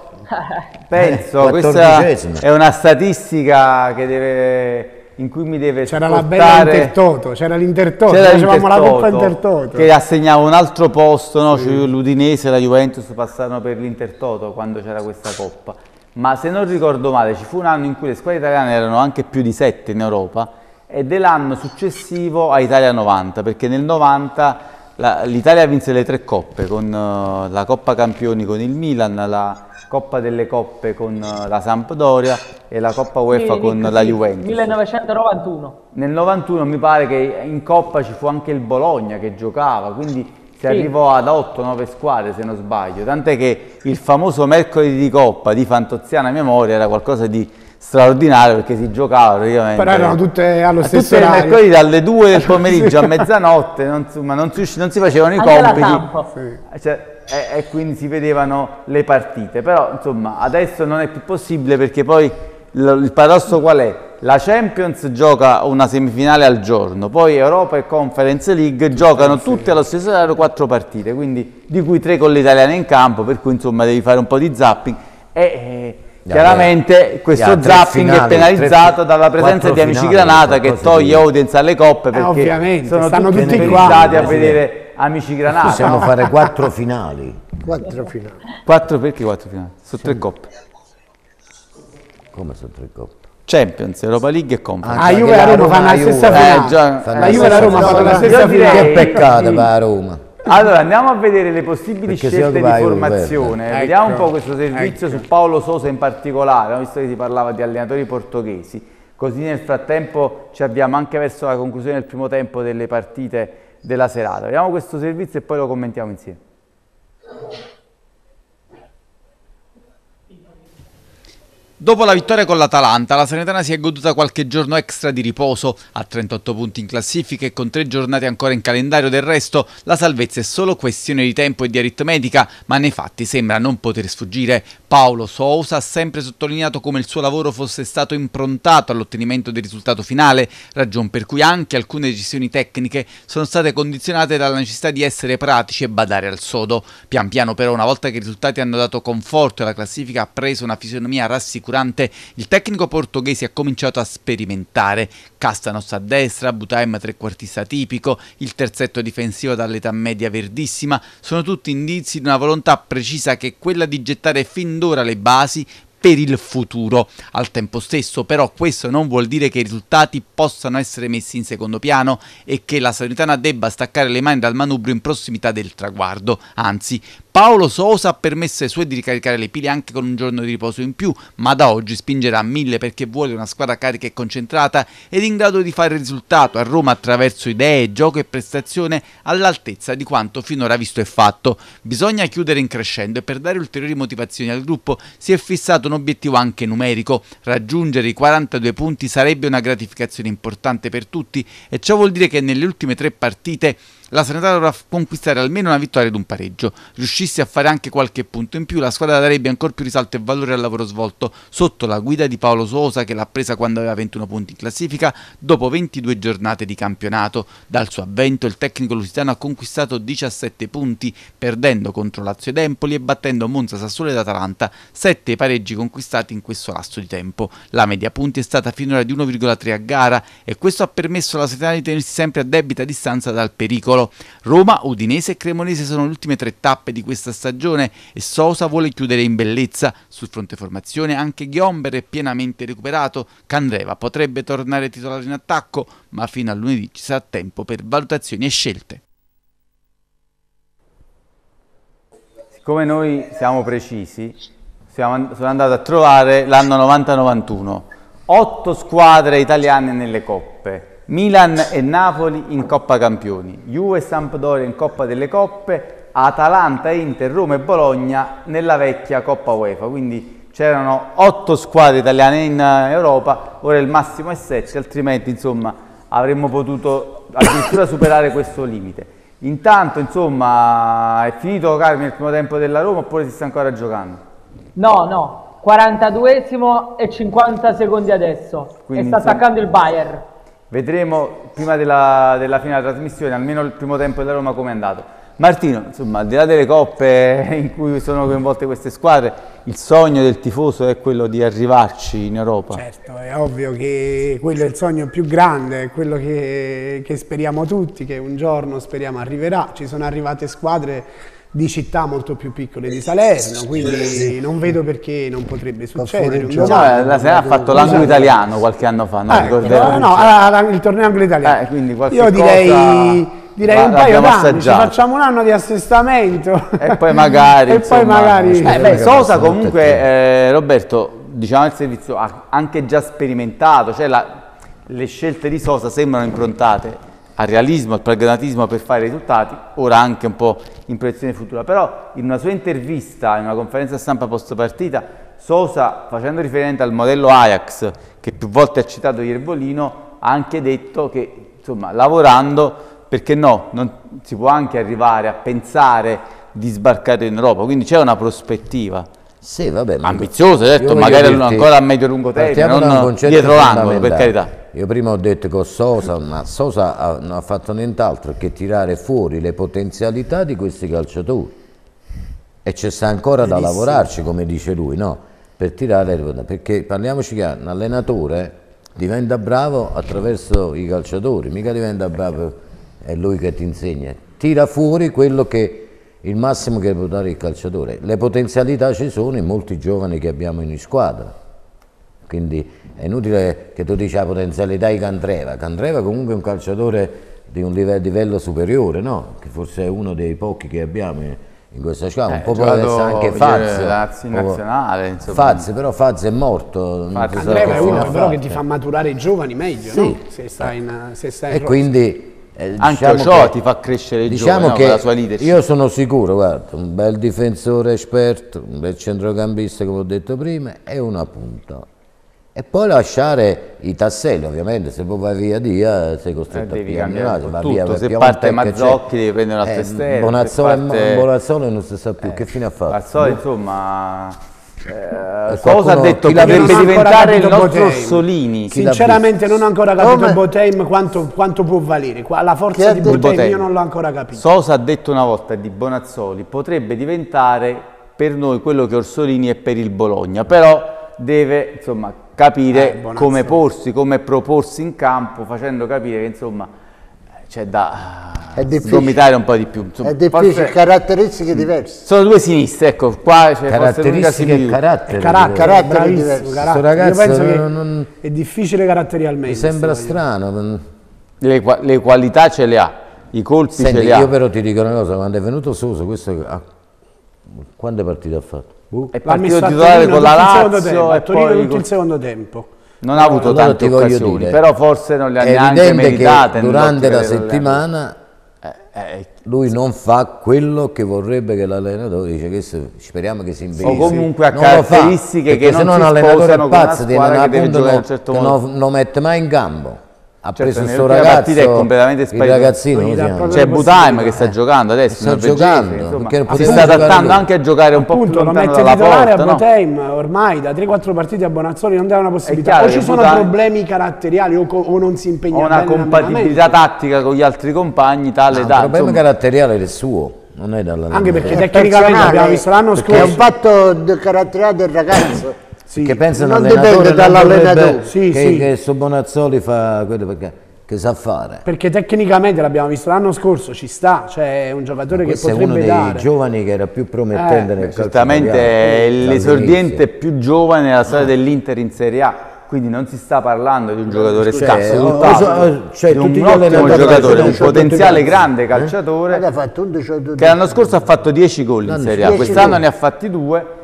penso, questa è una statistica che deve, in cui mi deve C'era la bella Intertoto, c'era l'Intertoto, C'era facevamo la Coppa Intertoto. che assegnava un altro posto, no? Cioè, l'Udinese e la Juventus passarono per l'Intertoto quando c'era questa Coppa. Ma se non ricordo male, ci fu un anno in cui le squadre italiane erano anche più di sette in Europa ed è l'anno successivo a Italia 90, perché nel 90 la- l'Italia vinse le tre coppe, con eh, la Coppa Campioni con il Milan, la Coppa delle Coppe con eh, la Sampdoria e la Coppa UEFA Sì, con sì, la Juventus. 1991. Nel 91 mi pare che in Coppa ci fu anche il Bologna che giocava, quindi si Sì. arrivò ad 8-9 squadre se non sbaglio, tant'è che il famoso mercoledì di Coppa di Fantoziana Memoria era qualcosa di straordinario perché si giocava praticamente. Però erano tutte allo stesso tutte orario. mercoledì dalle 2 del [LAUGHS] pomeriggio a mezzanotte, non, insomma, non si, non si facevano i compiti. Cioè, e, e quindi si vedevano le partite, però insomma adesso non è più possibile perché poi il, il paradosso qual è? La Champions gioca una semifinale al giorno, poi Europa e Conference League giocano tutte allo stesso orario quattro partite, quindi di cui tre con l'italiana in campo, per cui insomma devi fare un po' di zapping. E eh, Ya, chiaramente questo zapping è finali, penalizzato tre- dalla presenza di Amici finali, Granata che toglie di- audience alle coppe perché ovviamente, sono stanno tutti tutti qua. felizzati a vedere Amici Granata. Possiamo fare quattro finali. Quattro finali. Quattro perché quattro finali? Sono tre coppe. Come sono tre coppe? Champions, Europa League e Conference. Ah, Juve e la Roma fanno la stessa Eh, finale. già- fanno la la Juve e la Roma fanno la stessa finale. Che peccato sì. per la Roma. Allora andiamo a vedere le possibili Perché scelte di formazione. Ecco. Vediamo un po' questo servizio Ecco. su Paolo Sosa in particolare, visto che si parlava di allenatori portoghesi. Così nel frattempo ci avviamo anche verso la conclusione del primo tempo delle partite della serata. Vediamo questo servizio e poi lo commentiamo insieme. Dopo la vittoria con l'Atalanta, la Sanitana si è goduta qualche giorno extra di riposo, a 38 punti in classifica e con tre giornate ancora in calendario del resto, la salvezza è solo questione di tempo e di aritmetica, ma nei fatti sembra non poter sfuggire. Paolo Sousa ha sempre sottolineato come il suo lavoro fosse stato improntato all'ottenimento del risultato finale, ragion per cui anche alcune decisioni tecniche sono state condizionate dalla necessità di essere pratici e badare al sodo. Pian piano però, una volta che i risultati hanno dato conforto e la classifica ha preso una fisionomia rassicurante, il tecnico portoghese ha cominciato a sperimentare. Castanos a destra, Butaim trequartista tipico, il terzetto difensivo dall'età media verdissima, sono tutti indizi di una volontà precisa che è quella di gettare fin d'ora le basi per il futuro. Al tempo stesso però questo non vuol dire che i risultati possano essere messi in secondo piano e che la Salernitana debba staccare le mani dal manubrio in prossimità del traguardo, anzi Paolo Sosa ha permesso ai suoi di ricaricare le pile anche con un giorno di riposo in più, ma da oggi spingerà a mille perché vuole una squadra carica e concentrata ed in grado di fare risultato a Roma attraverso idee, gioco e prestazione all'altezza di quanto finora visto e fatto. Bisogna chiudere in crescendo e per dare ulteriori motivazioni al gruppo si è fissato un obiettivo anche numerico. Raggiungere i 42 punti sarebbe una gratificazione importante per tutti e ciò vuol dire che nelle ultime tre partite la Sanità dovrà conquistare almeno una vittoria ed un pareggio. Riuscisse a fare anche qualche punto in più, la squadra darebbe ancora più risalto e valore al lavoro svolto sotto la guida di Paolo Sosa che l'ha presa quando aveva 21 punti in classifica dopo 22 giornate di campionato. Dal suo avvento il tecnico lusitano ha conquistato 17 punti, perdendo contro Lazio ed Empoli e battendo Monza, Sassuolo ed Atalanta, 7 pareggi conquistati in questo lasso di tempo. La media punti è stata finora di 1,3 a gara e questo ha permesso alla Sanità di tenersi sempre a debita distanza dal pericolo titolo. Roma, Udinese e Cremonese sono le ultime tre tappe di questa stagione e Sosa vuole chiudere in bellezza. Sul fronte formazione anche Ghiomber è pienamente recuperato. Candreva potrebbe tornare titolare in attacco, ma fino a lunedì ci sarà tempo per valutazioni e scelte. Siccome noi siamo precisi, siamo, sono andato a trovare l'anno 90-91, otto squadre italiane nelle coppe. Milan e Napoli in Coppa Campioni, Juve e Sampdoria in Coppa delle Coppe, Atalanta, Inter, Roma e Bologna nella vecchia Coppa UEFA, quindi c'erano otto squadre italiane in Europa, ora il massimo è sette, altrimenti insomma avremmo potuto addirittura superare questo limite. Intanto insomma è finito Carmi il primo tempo della Roma oppure si sta ancora giocando? No, no, 42esimo e 50 secondi adesso Quindi, e sta attaccando il Bayern. Vedremo prima della, della fine della trasmissione, almeno il primo tempo della Roma come è andato. Martino, insomma, al di là delle coppe [LAUGHS] in cui sono coinvolte queste squadre, il sogno del tifoso è quello di arrivarci in Europa. Certo, è ovvio che quello è il sogno più grande, è quello che, che speriamo tutti, che un giorno speriamo arriverà. Ci sono arrivate squadre di città molto più piccole di Salerno, quindi non vedo perché non potrebbe succedere. No, la Sera ha fatto l'angolo italiano qualche anno fa, no? Eh, no, no, il torneo anglo italiano. Eh, Io direi, direi un paio d'anni, ci facciamo un anno di assestamento. E poi magari... [LAUGHS] e insomma, poi magari... Eh, beh, Sosa comunque, eh, Roberto, diciamo il servizio ha anche già sperimentato, cioè la, le scelte di Sosa sembrano improntate al realismo, al pragmatismo per fare risultati, ora anche un po' in proiezione futura. Però in una sua intervista, in una conferenza stampa post partita, Sosa, facendo riferimento al modello Ajax, che più volte ha citato Iervolino, ha anche detto che insomma, lavorando, perché no, non, si può anche arrivare a pensare di sbarcare in Europa, quindi c'è una prospettiva. Sì, vabbè, ambiziosa, certo, magari dirti, ancora a medio-lungo termine, non dietro l'angolo, per carità. Io prima ho detto con Sosa, ma Sosa ha, non ha fatto nient'altro che tirare fuori le potenzialità di questi calciatori. E c'è ancora da lavorarci, come dice lui, no? Per tirare, perché parliamoci che un allenatore diventa bravo attraverso i calciatori, mica diventa bravo, è lui che ti insegna. Tira fuori quello che il massimo che può dare il calciatore. Le potenzialità ci sono in molti giovani che abbiamo in squadra. Quindi è inutile che tu dici la potenzialità di Candreva. Candreva comunque è un calciatore di un livello, superiore, no? Che forse è uno dei pochi che abbiamo in questa squadra. un po' può essere anche Fazio. nazionale, insomma. Fazio, però Fazio è morto. Candreva è uno però che ti fa maturare i giovani meglio, sì. no? Se sta in, se sta in e quindi Eh, Anche diciamo Ochoa che- ti fa crescere i diciamo giovani no, la sua leadership. io sono sicuro, guarda, un bel difensore esperto, un bel centrocampista come ho detto prima e una punta. E poi lasciare i tasselli, ovviamente, se poi vai via Dia sei costretto Eh, a cambiare va po' via tutto. Se parte Mazzocchi devi prendere un altro Eh, esterno, se Bonazzoli, parte- Bonazzoli non si sa più, che fine ha fatto? Mazzoli, insomma, eh, Sosa ha detto chi ancora diventare il nostro. Chi l'ha Sinceramente non ho ancora capito Come? Boteim quanto, quanto può valere. La forza di Boteim Boteim? io non l'ho ancora capito. Sosa ha detto una volta di Bonazzoli potrebbe diventare per noi quello che Orsolini è per il Bologna, però deve insomma capire Eh, come porsi, come proporsi in campo, facendo capire che insomma c'è da È difficile. gomitare un po' di più. Insomma, È difficile, forse- caratteristiche diverse. sono due sinistre, ecco, qua c'è Caratteristiche e carattere. Carattere, Caratteri bravissimo, diversi. carattere. Questo ragazzo Io penso che non- non- è difficile caratterialmente. Mi sembra strano. Le, le qualità ce le ha, i colpi Senti, ce li ha. io però ti dico una cosa, quando è venuto Sosa, questo ha... quante partite ha fatto? Uh, È partito titolare con la Lazio tempo, e Torino poi tutto il secondo tempo. Non ha avuto Allora tante occasioni, dire, però forse non le ha neanche meritate. che durante la settimana Eh, eh, lui non fa quello che vorrebbe che l'allenatore dice che speriamo che si impegni. O comunque ha Non fa, caratteristiche perché che se non no si sposano con una squadra che deve giocare no- un certo modo. non lo mette mai in campo. Ha Certo, preso questo ragazzo, partite è completamente il sparito. ragazzino, chiama? proprio C'è Butaim che sta giocando adesso, Sta giocando, insomma, si sta adattando lui. anche a giocare un po' più Appunto, lo lontano dalla titolare porta, a no? Boteim ormai da 3-4 partite a Bonazzoli non dà una possibilità. O ci sono Boteim- problemi caratteriali o, o non si impegna Ho una compatibilità tattica con gli altri compagni tale No, il da problema insomma, caratteriale è suo, non è dall'allenatore. Anche perché È tecnicamente abbiamo visto l'anno È un scorso. fatto caratteriale del ragazzo. Sì. che pensa Non dipende dall'allenatore. Sì, che, sì. che su Bonazzoli fa quello perché, che sa fare. Perché tecnicamente l'abbiamo visto l'anno scorso, ci sta, cioè è un giocatore che Questo è uno potrebbe dei dare. giovani che era più promettente Eh, nel calcio certamente è l'esordiente più giovane nella storia dell'Inter in Serie A, quindi non si sta parlando di un giocatore Cioè, scarso, oh, tutt'altro, oh, cioè, di un ottimo giocatore, un potenziale grande Guarda, calciatore ha fatto 11 o 12. che l'anno scorso ha fatto 10 gol in Serie A, quest'anno 10 ne ha fatti due Eh,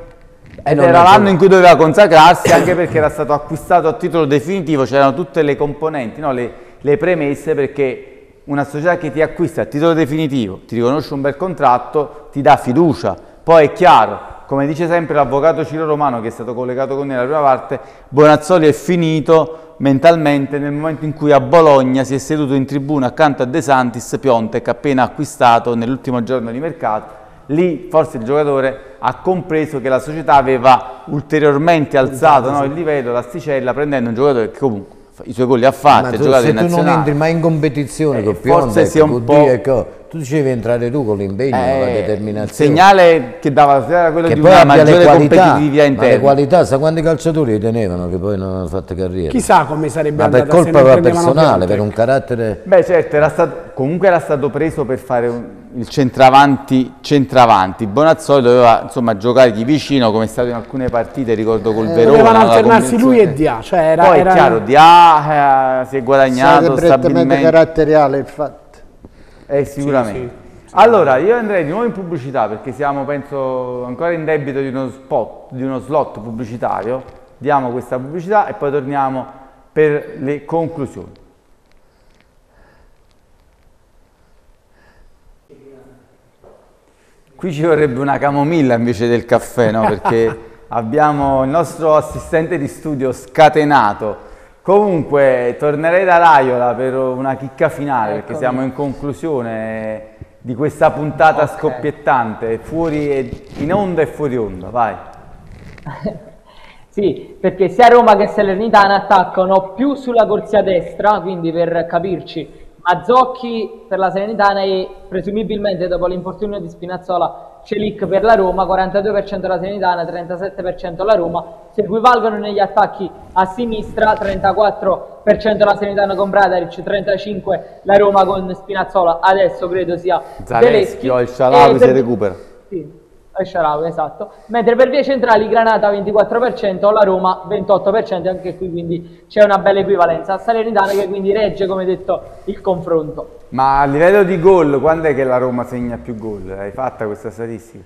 ed non era l'anno in cui doveva consacrarsi anche [COUGHS] perché era stato acquistato a titolo definitivo, c'erano tutte le componenti, no? le, le premesse perché una società che ti acquista a titolo definitivo, ti riconosce un bel contratto, ti dà fiducia, poi è chiaro, come dice sempre l'avvocato Ciro Romano che è stato collegato con noi nella prima parte, Bonazzoli è finito mentalmente nel momento in cui a Bologna si è seduto in tribuna accanto a De Santis Piontek appena acquistato nell'ultimo giorno di mercato lì forse il giocatore ha compreso che la società aveva ulteriormente alzato no, il livello, l'asticella, prendendo un giocatore che comunque i suoi gol li ha fatti, ha giocato se in tu non nazionale. entri mai in competizione Eh, con forse Piontek, sia un con po'- Dio e co- tu ci devi entrare tu con l'impegno, con la Eh, il determinazione. segnale che dava era quello che di una maggiore qualità, competitività ma le interna. qualità, sa quanti calciatori li tenevano che poi non hanno fatto carriera? Chissà come sarebbe ma per andata colpa personale, per un carattere... Beh certo, era stato, comunque era stato preso per fare un- il centravanti, centravanti. Bonazzoli doveva insomma giocare di vicino come è stato in alcune partite, ricordo col Verona. Eh, Dovevano alla alternarsi lui e. Dia, cioè era, Poi era- è chiaro, Dia eh, si è guadagnato stabilmente. caratteriale, infatti. Eh, sicuramente. sì, Allora, io andrei di nuovo in pubblicità perché siamo, penso, ancora in debito di uno spot, di uno slot pubblicitario. Diamo questa pubblicità e poi torniamo per le conclusioni. Qui ci vorrebbe una camomilla invece del caffè, no? Perché [LAUGHS] abbiamo il nostro assistente di studio scatenato. Comunque, tornerei da Raiola per una chicca finale, perché Eccomi. siamo in conclusione di questa puntata Ok. scoppiettante, fuori e- in onda e fuori onda, vai. [LAUGHS] Sì, perché sia Roma che Salernitana attaccano più sulla corsia destra, quindi per capirci, Mazzocchi per la Salernitana e presumibilmente dopo l'infortunio di Spinazzola Celic per la Roma, 42% la Salernitana, 37% la Roma, si equivalgono negli attacchi a sinistra, 34% la Salernitana con Bradaric, 35% la Roma con Spinazzola, adesso credo sia Zaleschi o il E Shalawi si per- recupera. Sì, al Sharawi, esatto. Mentre per vie centrali Granata 24%, la Roma 28%, anche qui quindi c'è una bella equivalenza. Salernitana che quindi regge, come detto, il confronto. Ma a livello di gol, quando è che la Roma segna più gol? Hai fatta questa statistica?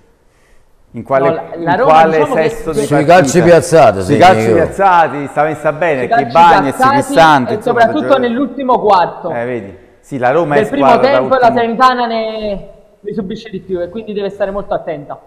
In quale, No, la- la in Roma, quale diciamo che- sesto di Sui calci piazzati, Sui calci io. piazzati, sta messa bene, calci Bagnez, Cristante, e soprattutto nell'ultimo quarto. Eh, vedi? Sì, la Roma del è primo tempo e la Salernitana ne, ne subisce di più e quindi deve stare molto attenta.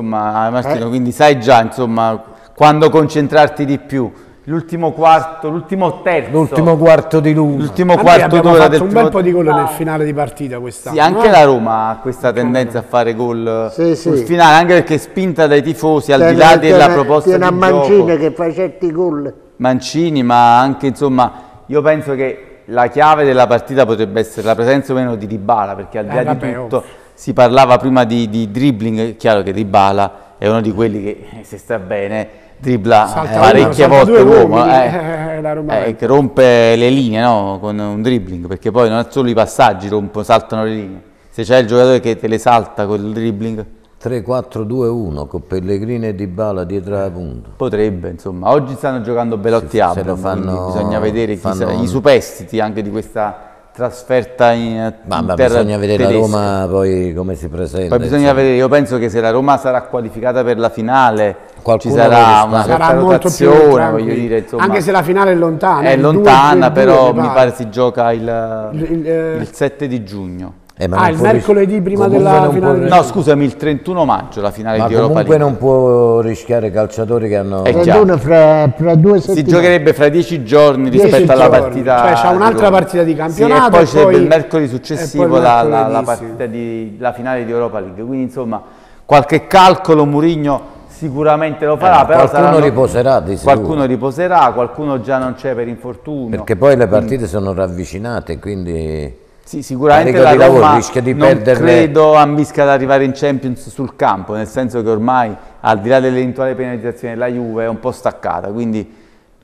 Insomma, Martino, Eh. quindi sai già, insomma, quando concentrarti di più. L'ultimo quarto, l'ultimo terzo. L'ultimo quarto di luce. l'ultimo noi quarto abbiamo d'ora fatto del un bel po' di gol Ah. nel finale di partita quest'anno. Sì, anche eh? la Roma ha questa tendenza a fare gol Sì, sul sì. finale, anche perché è spinta dai tifosi, al di Tiene- là della tiene- proposta tiene a di Mancini gioco. che fa certi gol. Mancini, ma anche insomma, io penso che la chiave della partita potrebbe essere la presenza o meno di Dybala, perché al di Eh, là di vabbè, tutto ovvio. Si parlava prima di, di dribbling, è chiaro che Dybala è uno di quelli che eh, se sta bene dribbla Salta eh, parecchie uno, salta volte l'uomo, eh, eh, eh, che rompe le linee no? con un dribbling, perché poi non è solo i passaggi, rompono, saltano le linee. Se c'è il giocatore che te le salta col dribbling, 3-4-2-1 con Pellegrini e Dybala dietro la punta. Potrebbe, insomma. Oggi stanno giocando Belotti e Abram, fanno- quindi bisogna vedere chi fanno- sa- i superstiti anche di questa trasferta in, Ma, in ma terra bisogna vedere la tedesca. Roma poi come si presenta. Poi bisogna insomma. vedere, io penso che se la Roma sarà qualificata per la finale Qualcuno ci sarà una sarà molto più rotazione, voglio dire, insomma. Anche se la finale è lontana. è il 2 lontana, 2 però mi mi pare si gioca il, Il- il, eh, il 7 di giugno. Eh, ma Ah, il mercoledì prima comunque della finale può- del- No, scusami, il 31 maggio la finale Ma di Europa comunque League. non può rischiare calciatori che hanno... 31 fra, fra due Si settimane. giocherebbe fra dieci giorni Dieci rispetto alla giorni, partita. cioè di un'altra partita di Sì, campionato e poi e c'è poi- il mercoledì successivo il la, la- la partita di la finale di Europa League. Quindi insomma qualche calcolo Murigno sicuramente lo farà, Eh, però qualcuno saranno- riposerà di sicuro. Qualcuno riposerà, qualcuno già non c'è per infortunio. Perché poi le partite sono ravvicinate, quindi... Sì, sicuramente la lavoro, Roma rischia di non perderle- credo ambisca ad arrivare in Champions sul campo, nel senso che ormai al di là dell'eventuale penalizzazione la Juve è un po' staccata, quindi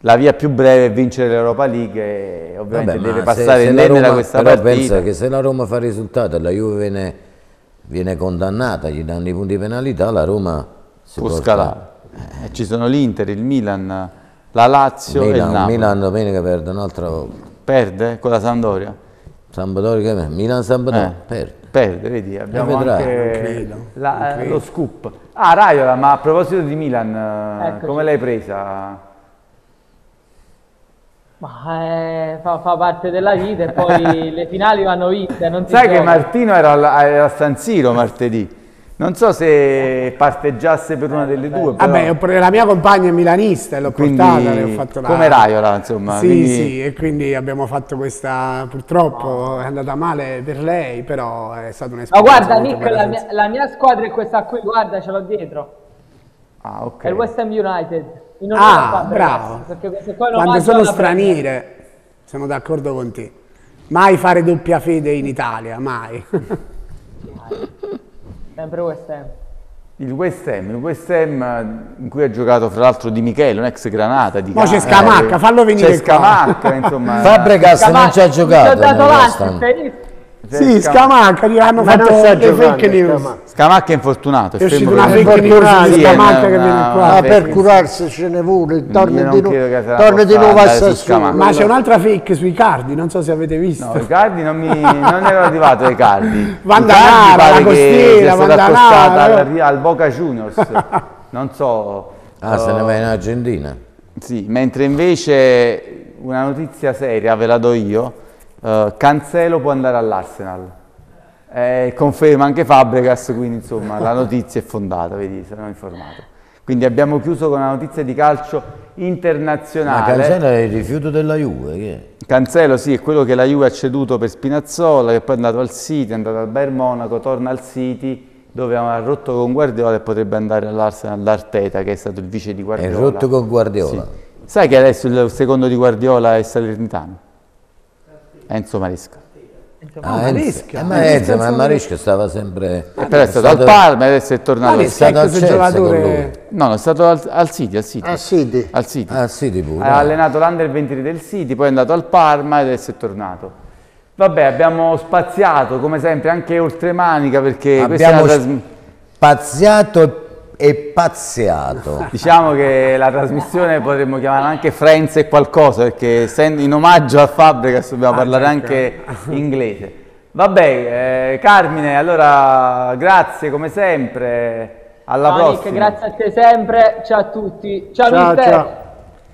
la via più breve è vincere l'Europa League e ovviamente Vabbè, deve passare se- se la indenne da Roma- questa però partita. pensa che se la Roma fa risultato e la Juve viene, viene condannata, gli danno i punti di penalità, la Roma si può porta- scalare. Eh, ci sono l'Inter, il Milan, la Lazio e il Milan, Napoli. Milan domenica perde un'altra volta. Perde con la Sampdoria? Sampdoria che Milan Sampdoria Eh. perde. Perde, vedi, abbiamo vedrai. anche Non credo, la- lo scoop. Ah, Raiola, ma a proposito di Milan, eh, Eccoci. come l'hai presa? Ma eh, fa, fa parte della vita e poi [LAUGHS] le finali vanno vinte. Sai che gioca. Martino era a San Siro martedì. Non so se parteggiasse per una delle due, però Vabbè, la mia compagna è milanista e l'ho quindi portata, le ho fatto la... come Raiola, insomma. Sì, quindi- sì, e quindi abbiamo fatto questa, purtroppo è andata male per lei, però è stata Ma un'esperienza guarda molto Nick, la mia, la mia squadra è questa qui, guarda, ce l'ho dietro. Ah, ok. È il West Ham United. Ah, bravo. Perché queste qua lo Quando sono straniere, sono d'accordo con te. Mai fare doppia fede in Italia, mai. [LAUGHS] [LAUGHS] Sempre West Ham. Il West Ham, il West Ham eh, in cui ha giocato fra l'altro Di Michele, un ex Granata. Di Mo c'è Scamacca, fallo venire C'è. Scamacca, insomma. Fabregas non ci ha giocato Ti ho dato l'assist, hai visto? Sì, Scam- Scamacca, gli hanno Ma fatto le giocando, fake news. Scamacca. Scamacca è infortunato. È uscita fermo una che- fake news Sì, Scamacca che viene qua. Ah, fake per curarsi ce ne vuole, torna di, nu- di nuovo a Sassuolo. Ma c'è un'altra fake sui cardi, non so se avete visto. No, i cardi non, mi, non ero arrivato ai cardi. [LAUGHS] Vandanara, la costiera, Vandanara, al, al Boca Juniors. [LAUGHS] Non so. Ah, se ne eh, va in Argentina. Sì, mentre invece una notizia seria ve la do io. Eh, Cancelo può andare all'Arsenal. Eh, conferma anche Fabregas, quindi insomma la notizia è fondata, vedi, sono informato. Quindi abbiamo chiuso con una notizia di calcio Ma internazionale. Cancelo è il rifiuto della Juve, che è? Cancelo sì, è quello che la Juve ha ceduto per Spinazzola, che poi è andato al City, è andato al Bayern Monaco, torna al City, dove ha rotto con Guardiola e potrebbe andare all'Arsenal d'Arteta, che è stato il vice di È Guardiola. rotto con Guardiola. Sì. Sai che adesso il secondo di Guardiola è Salernitano? Enzo Maresca. Ah, Enzo. Maresca. Eh, ma Enzo, ma Maresca stava sempre... Eh, però è stato al Parma e adesso è tornato al Maresca City. stato è al con giocatore... No, no, è stato al, al City, al City. Ah, City. Al City. Ah sì, di pure. Ha allenato l'Under 23 del City, poi è andato al Parma e adesso è tornato. Vabbè, abbiamo spaziato come sempre anche oltre manica perché questa è Abbiamo una spaziato e pazziato. [LAUGHS] Diciamo che la trasmissione potremmo chiamarla anche Friends e qualcosa, perché essendo in omaggio a Fabregas dobbiamo parlare anche inglese. Vabbè, eh, Carmine, allora grazie come sempre, alla Ciao Nick, prossima. grazie a te sempre. Ciao a tutti. Ciao, Ciao, mister. ciao.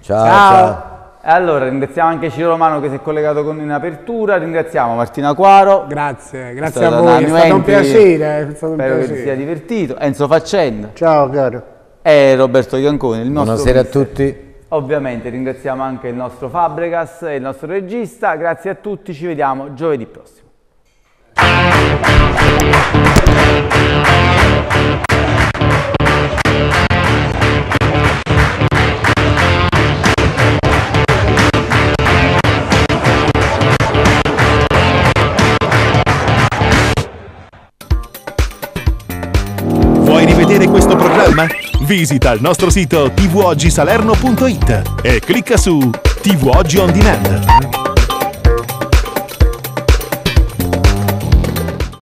Ciao, Ciao. ciao. E allora ringraziamo anche Ciro Romano che si è collegato con noi in apertura, ringraziamo Martina Quaro. Grazie, grazie a voi, è stato un piacere. È stato un Spero che piacere. ti sia divertito. Enzo Faccenda Ciao caro. e Roberto Ianconi, il nostro Buonasera a mister. tutti. Ovviamente ringraziamo anche il nostro Fabregas e il nostro regista. Grazie a tutti, ci vediamo giovedì prossimo. Vuoi rivedere questo programma? Visita il nostro sito tvoggisalerno.it e clicca su TV Oggi On Demand.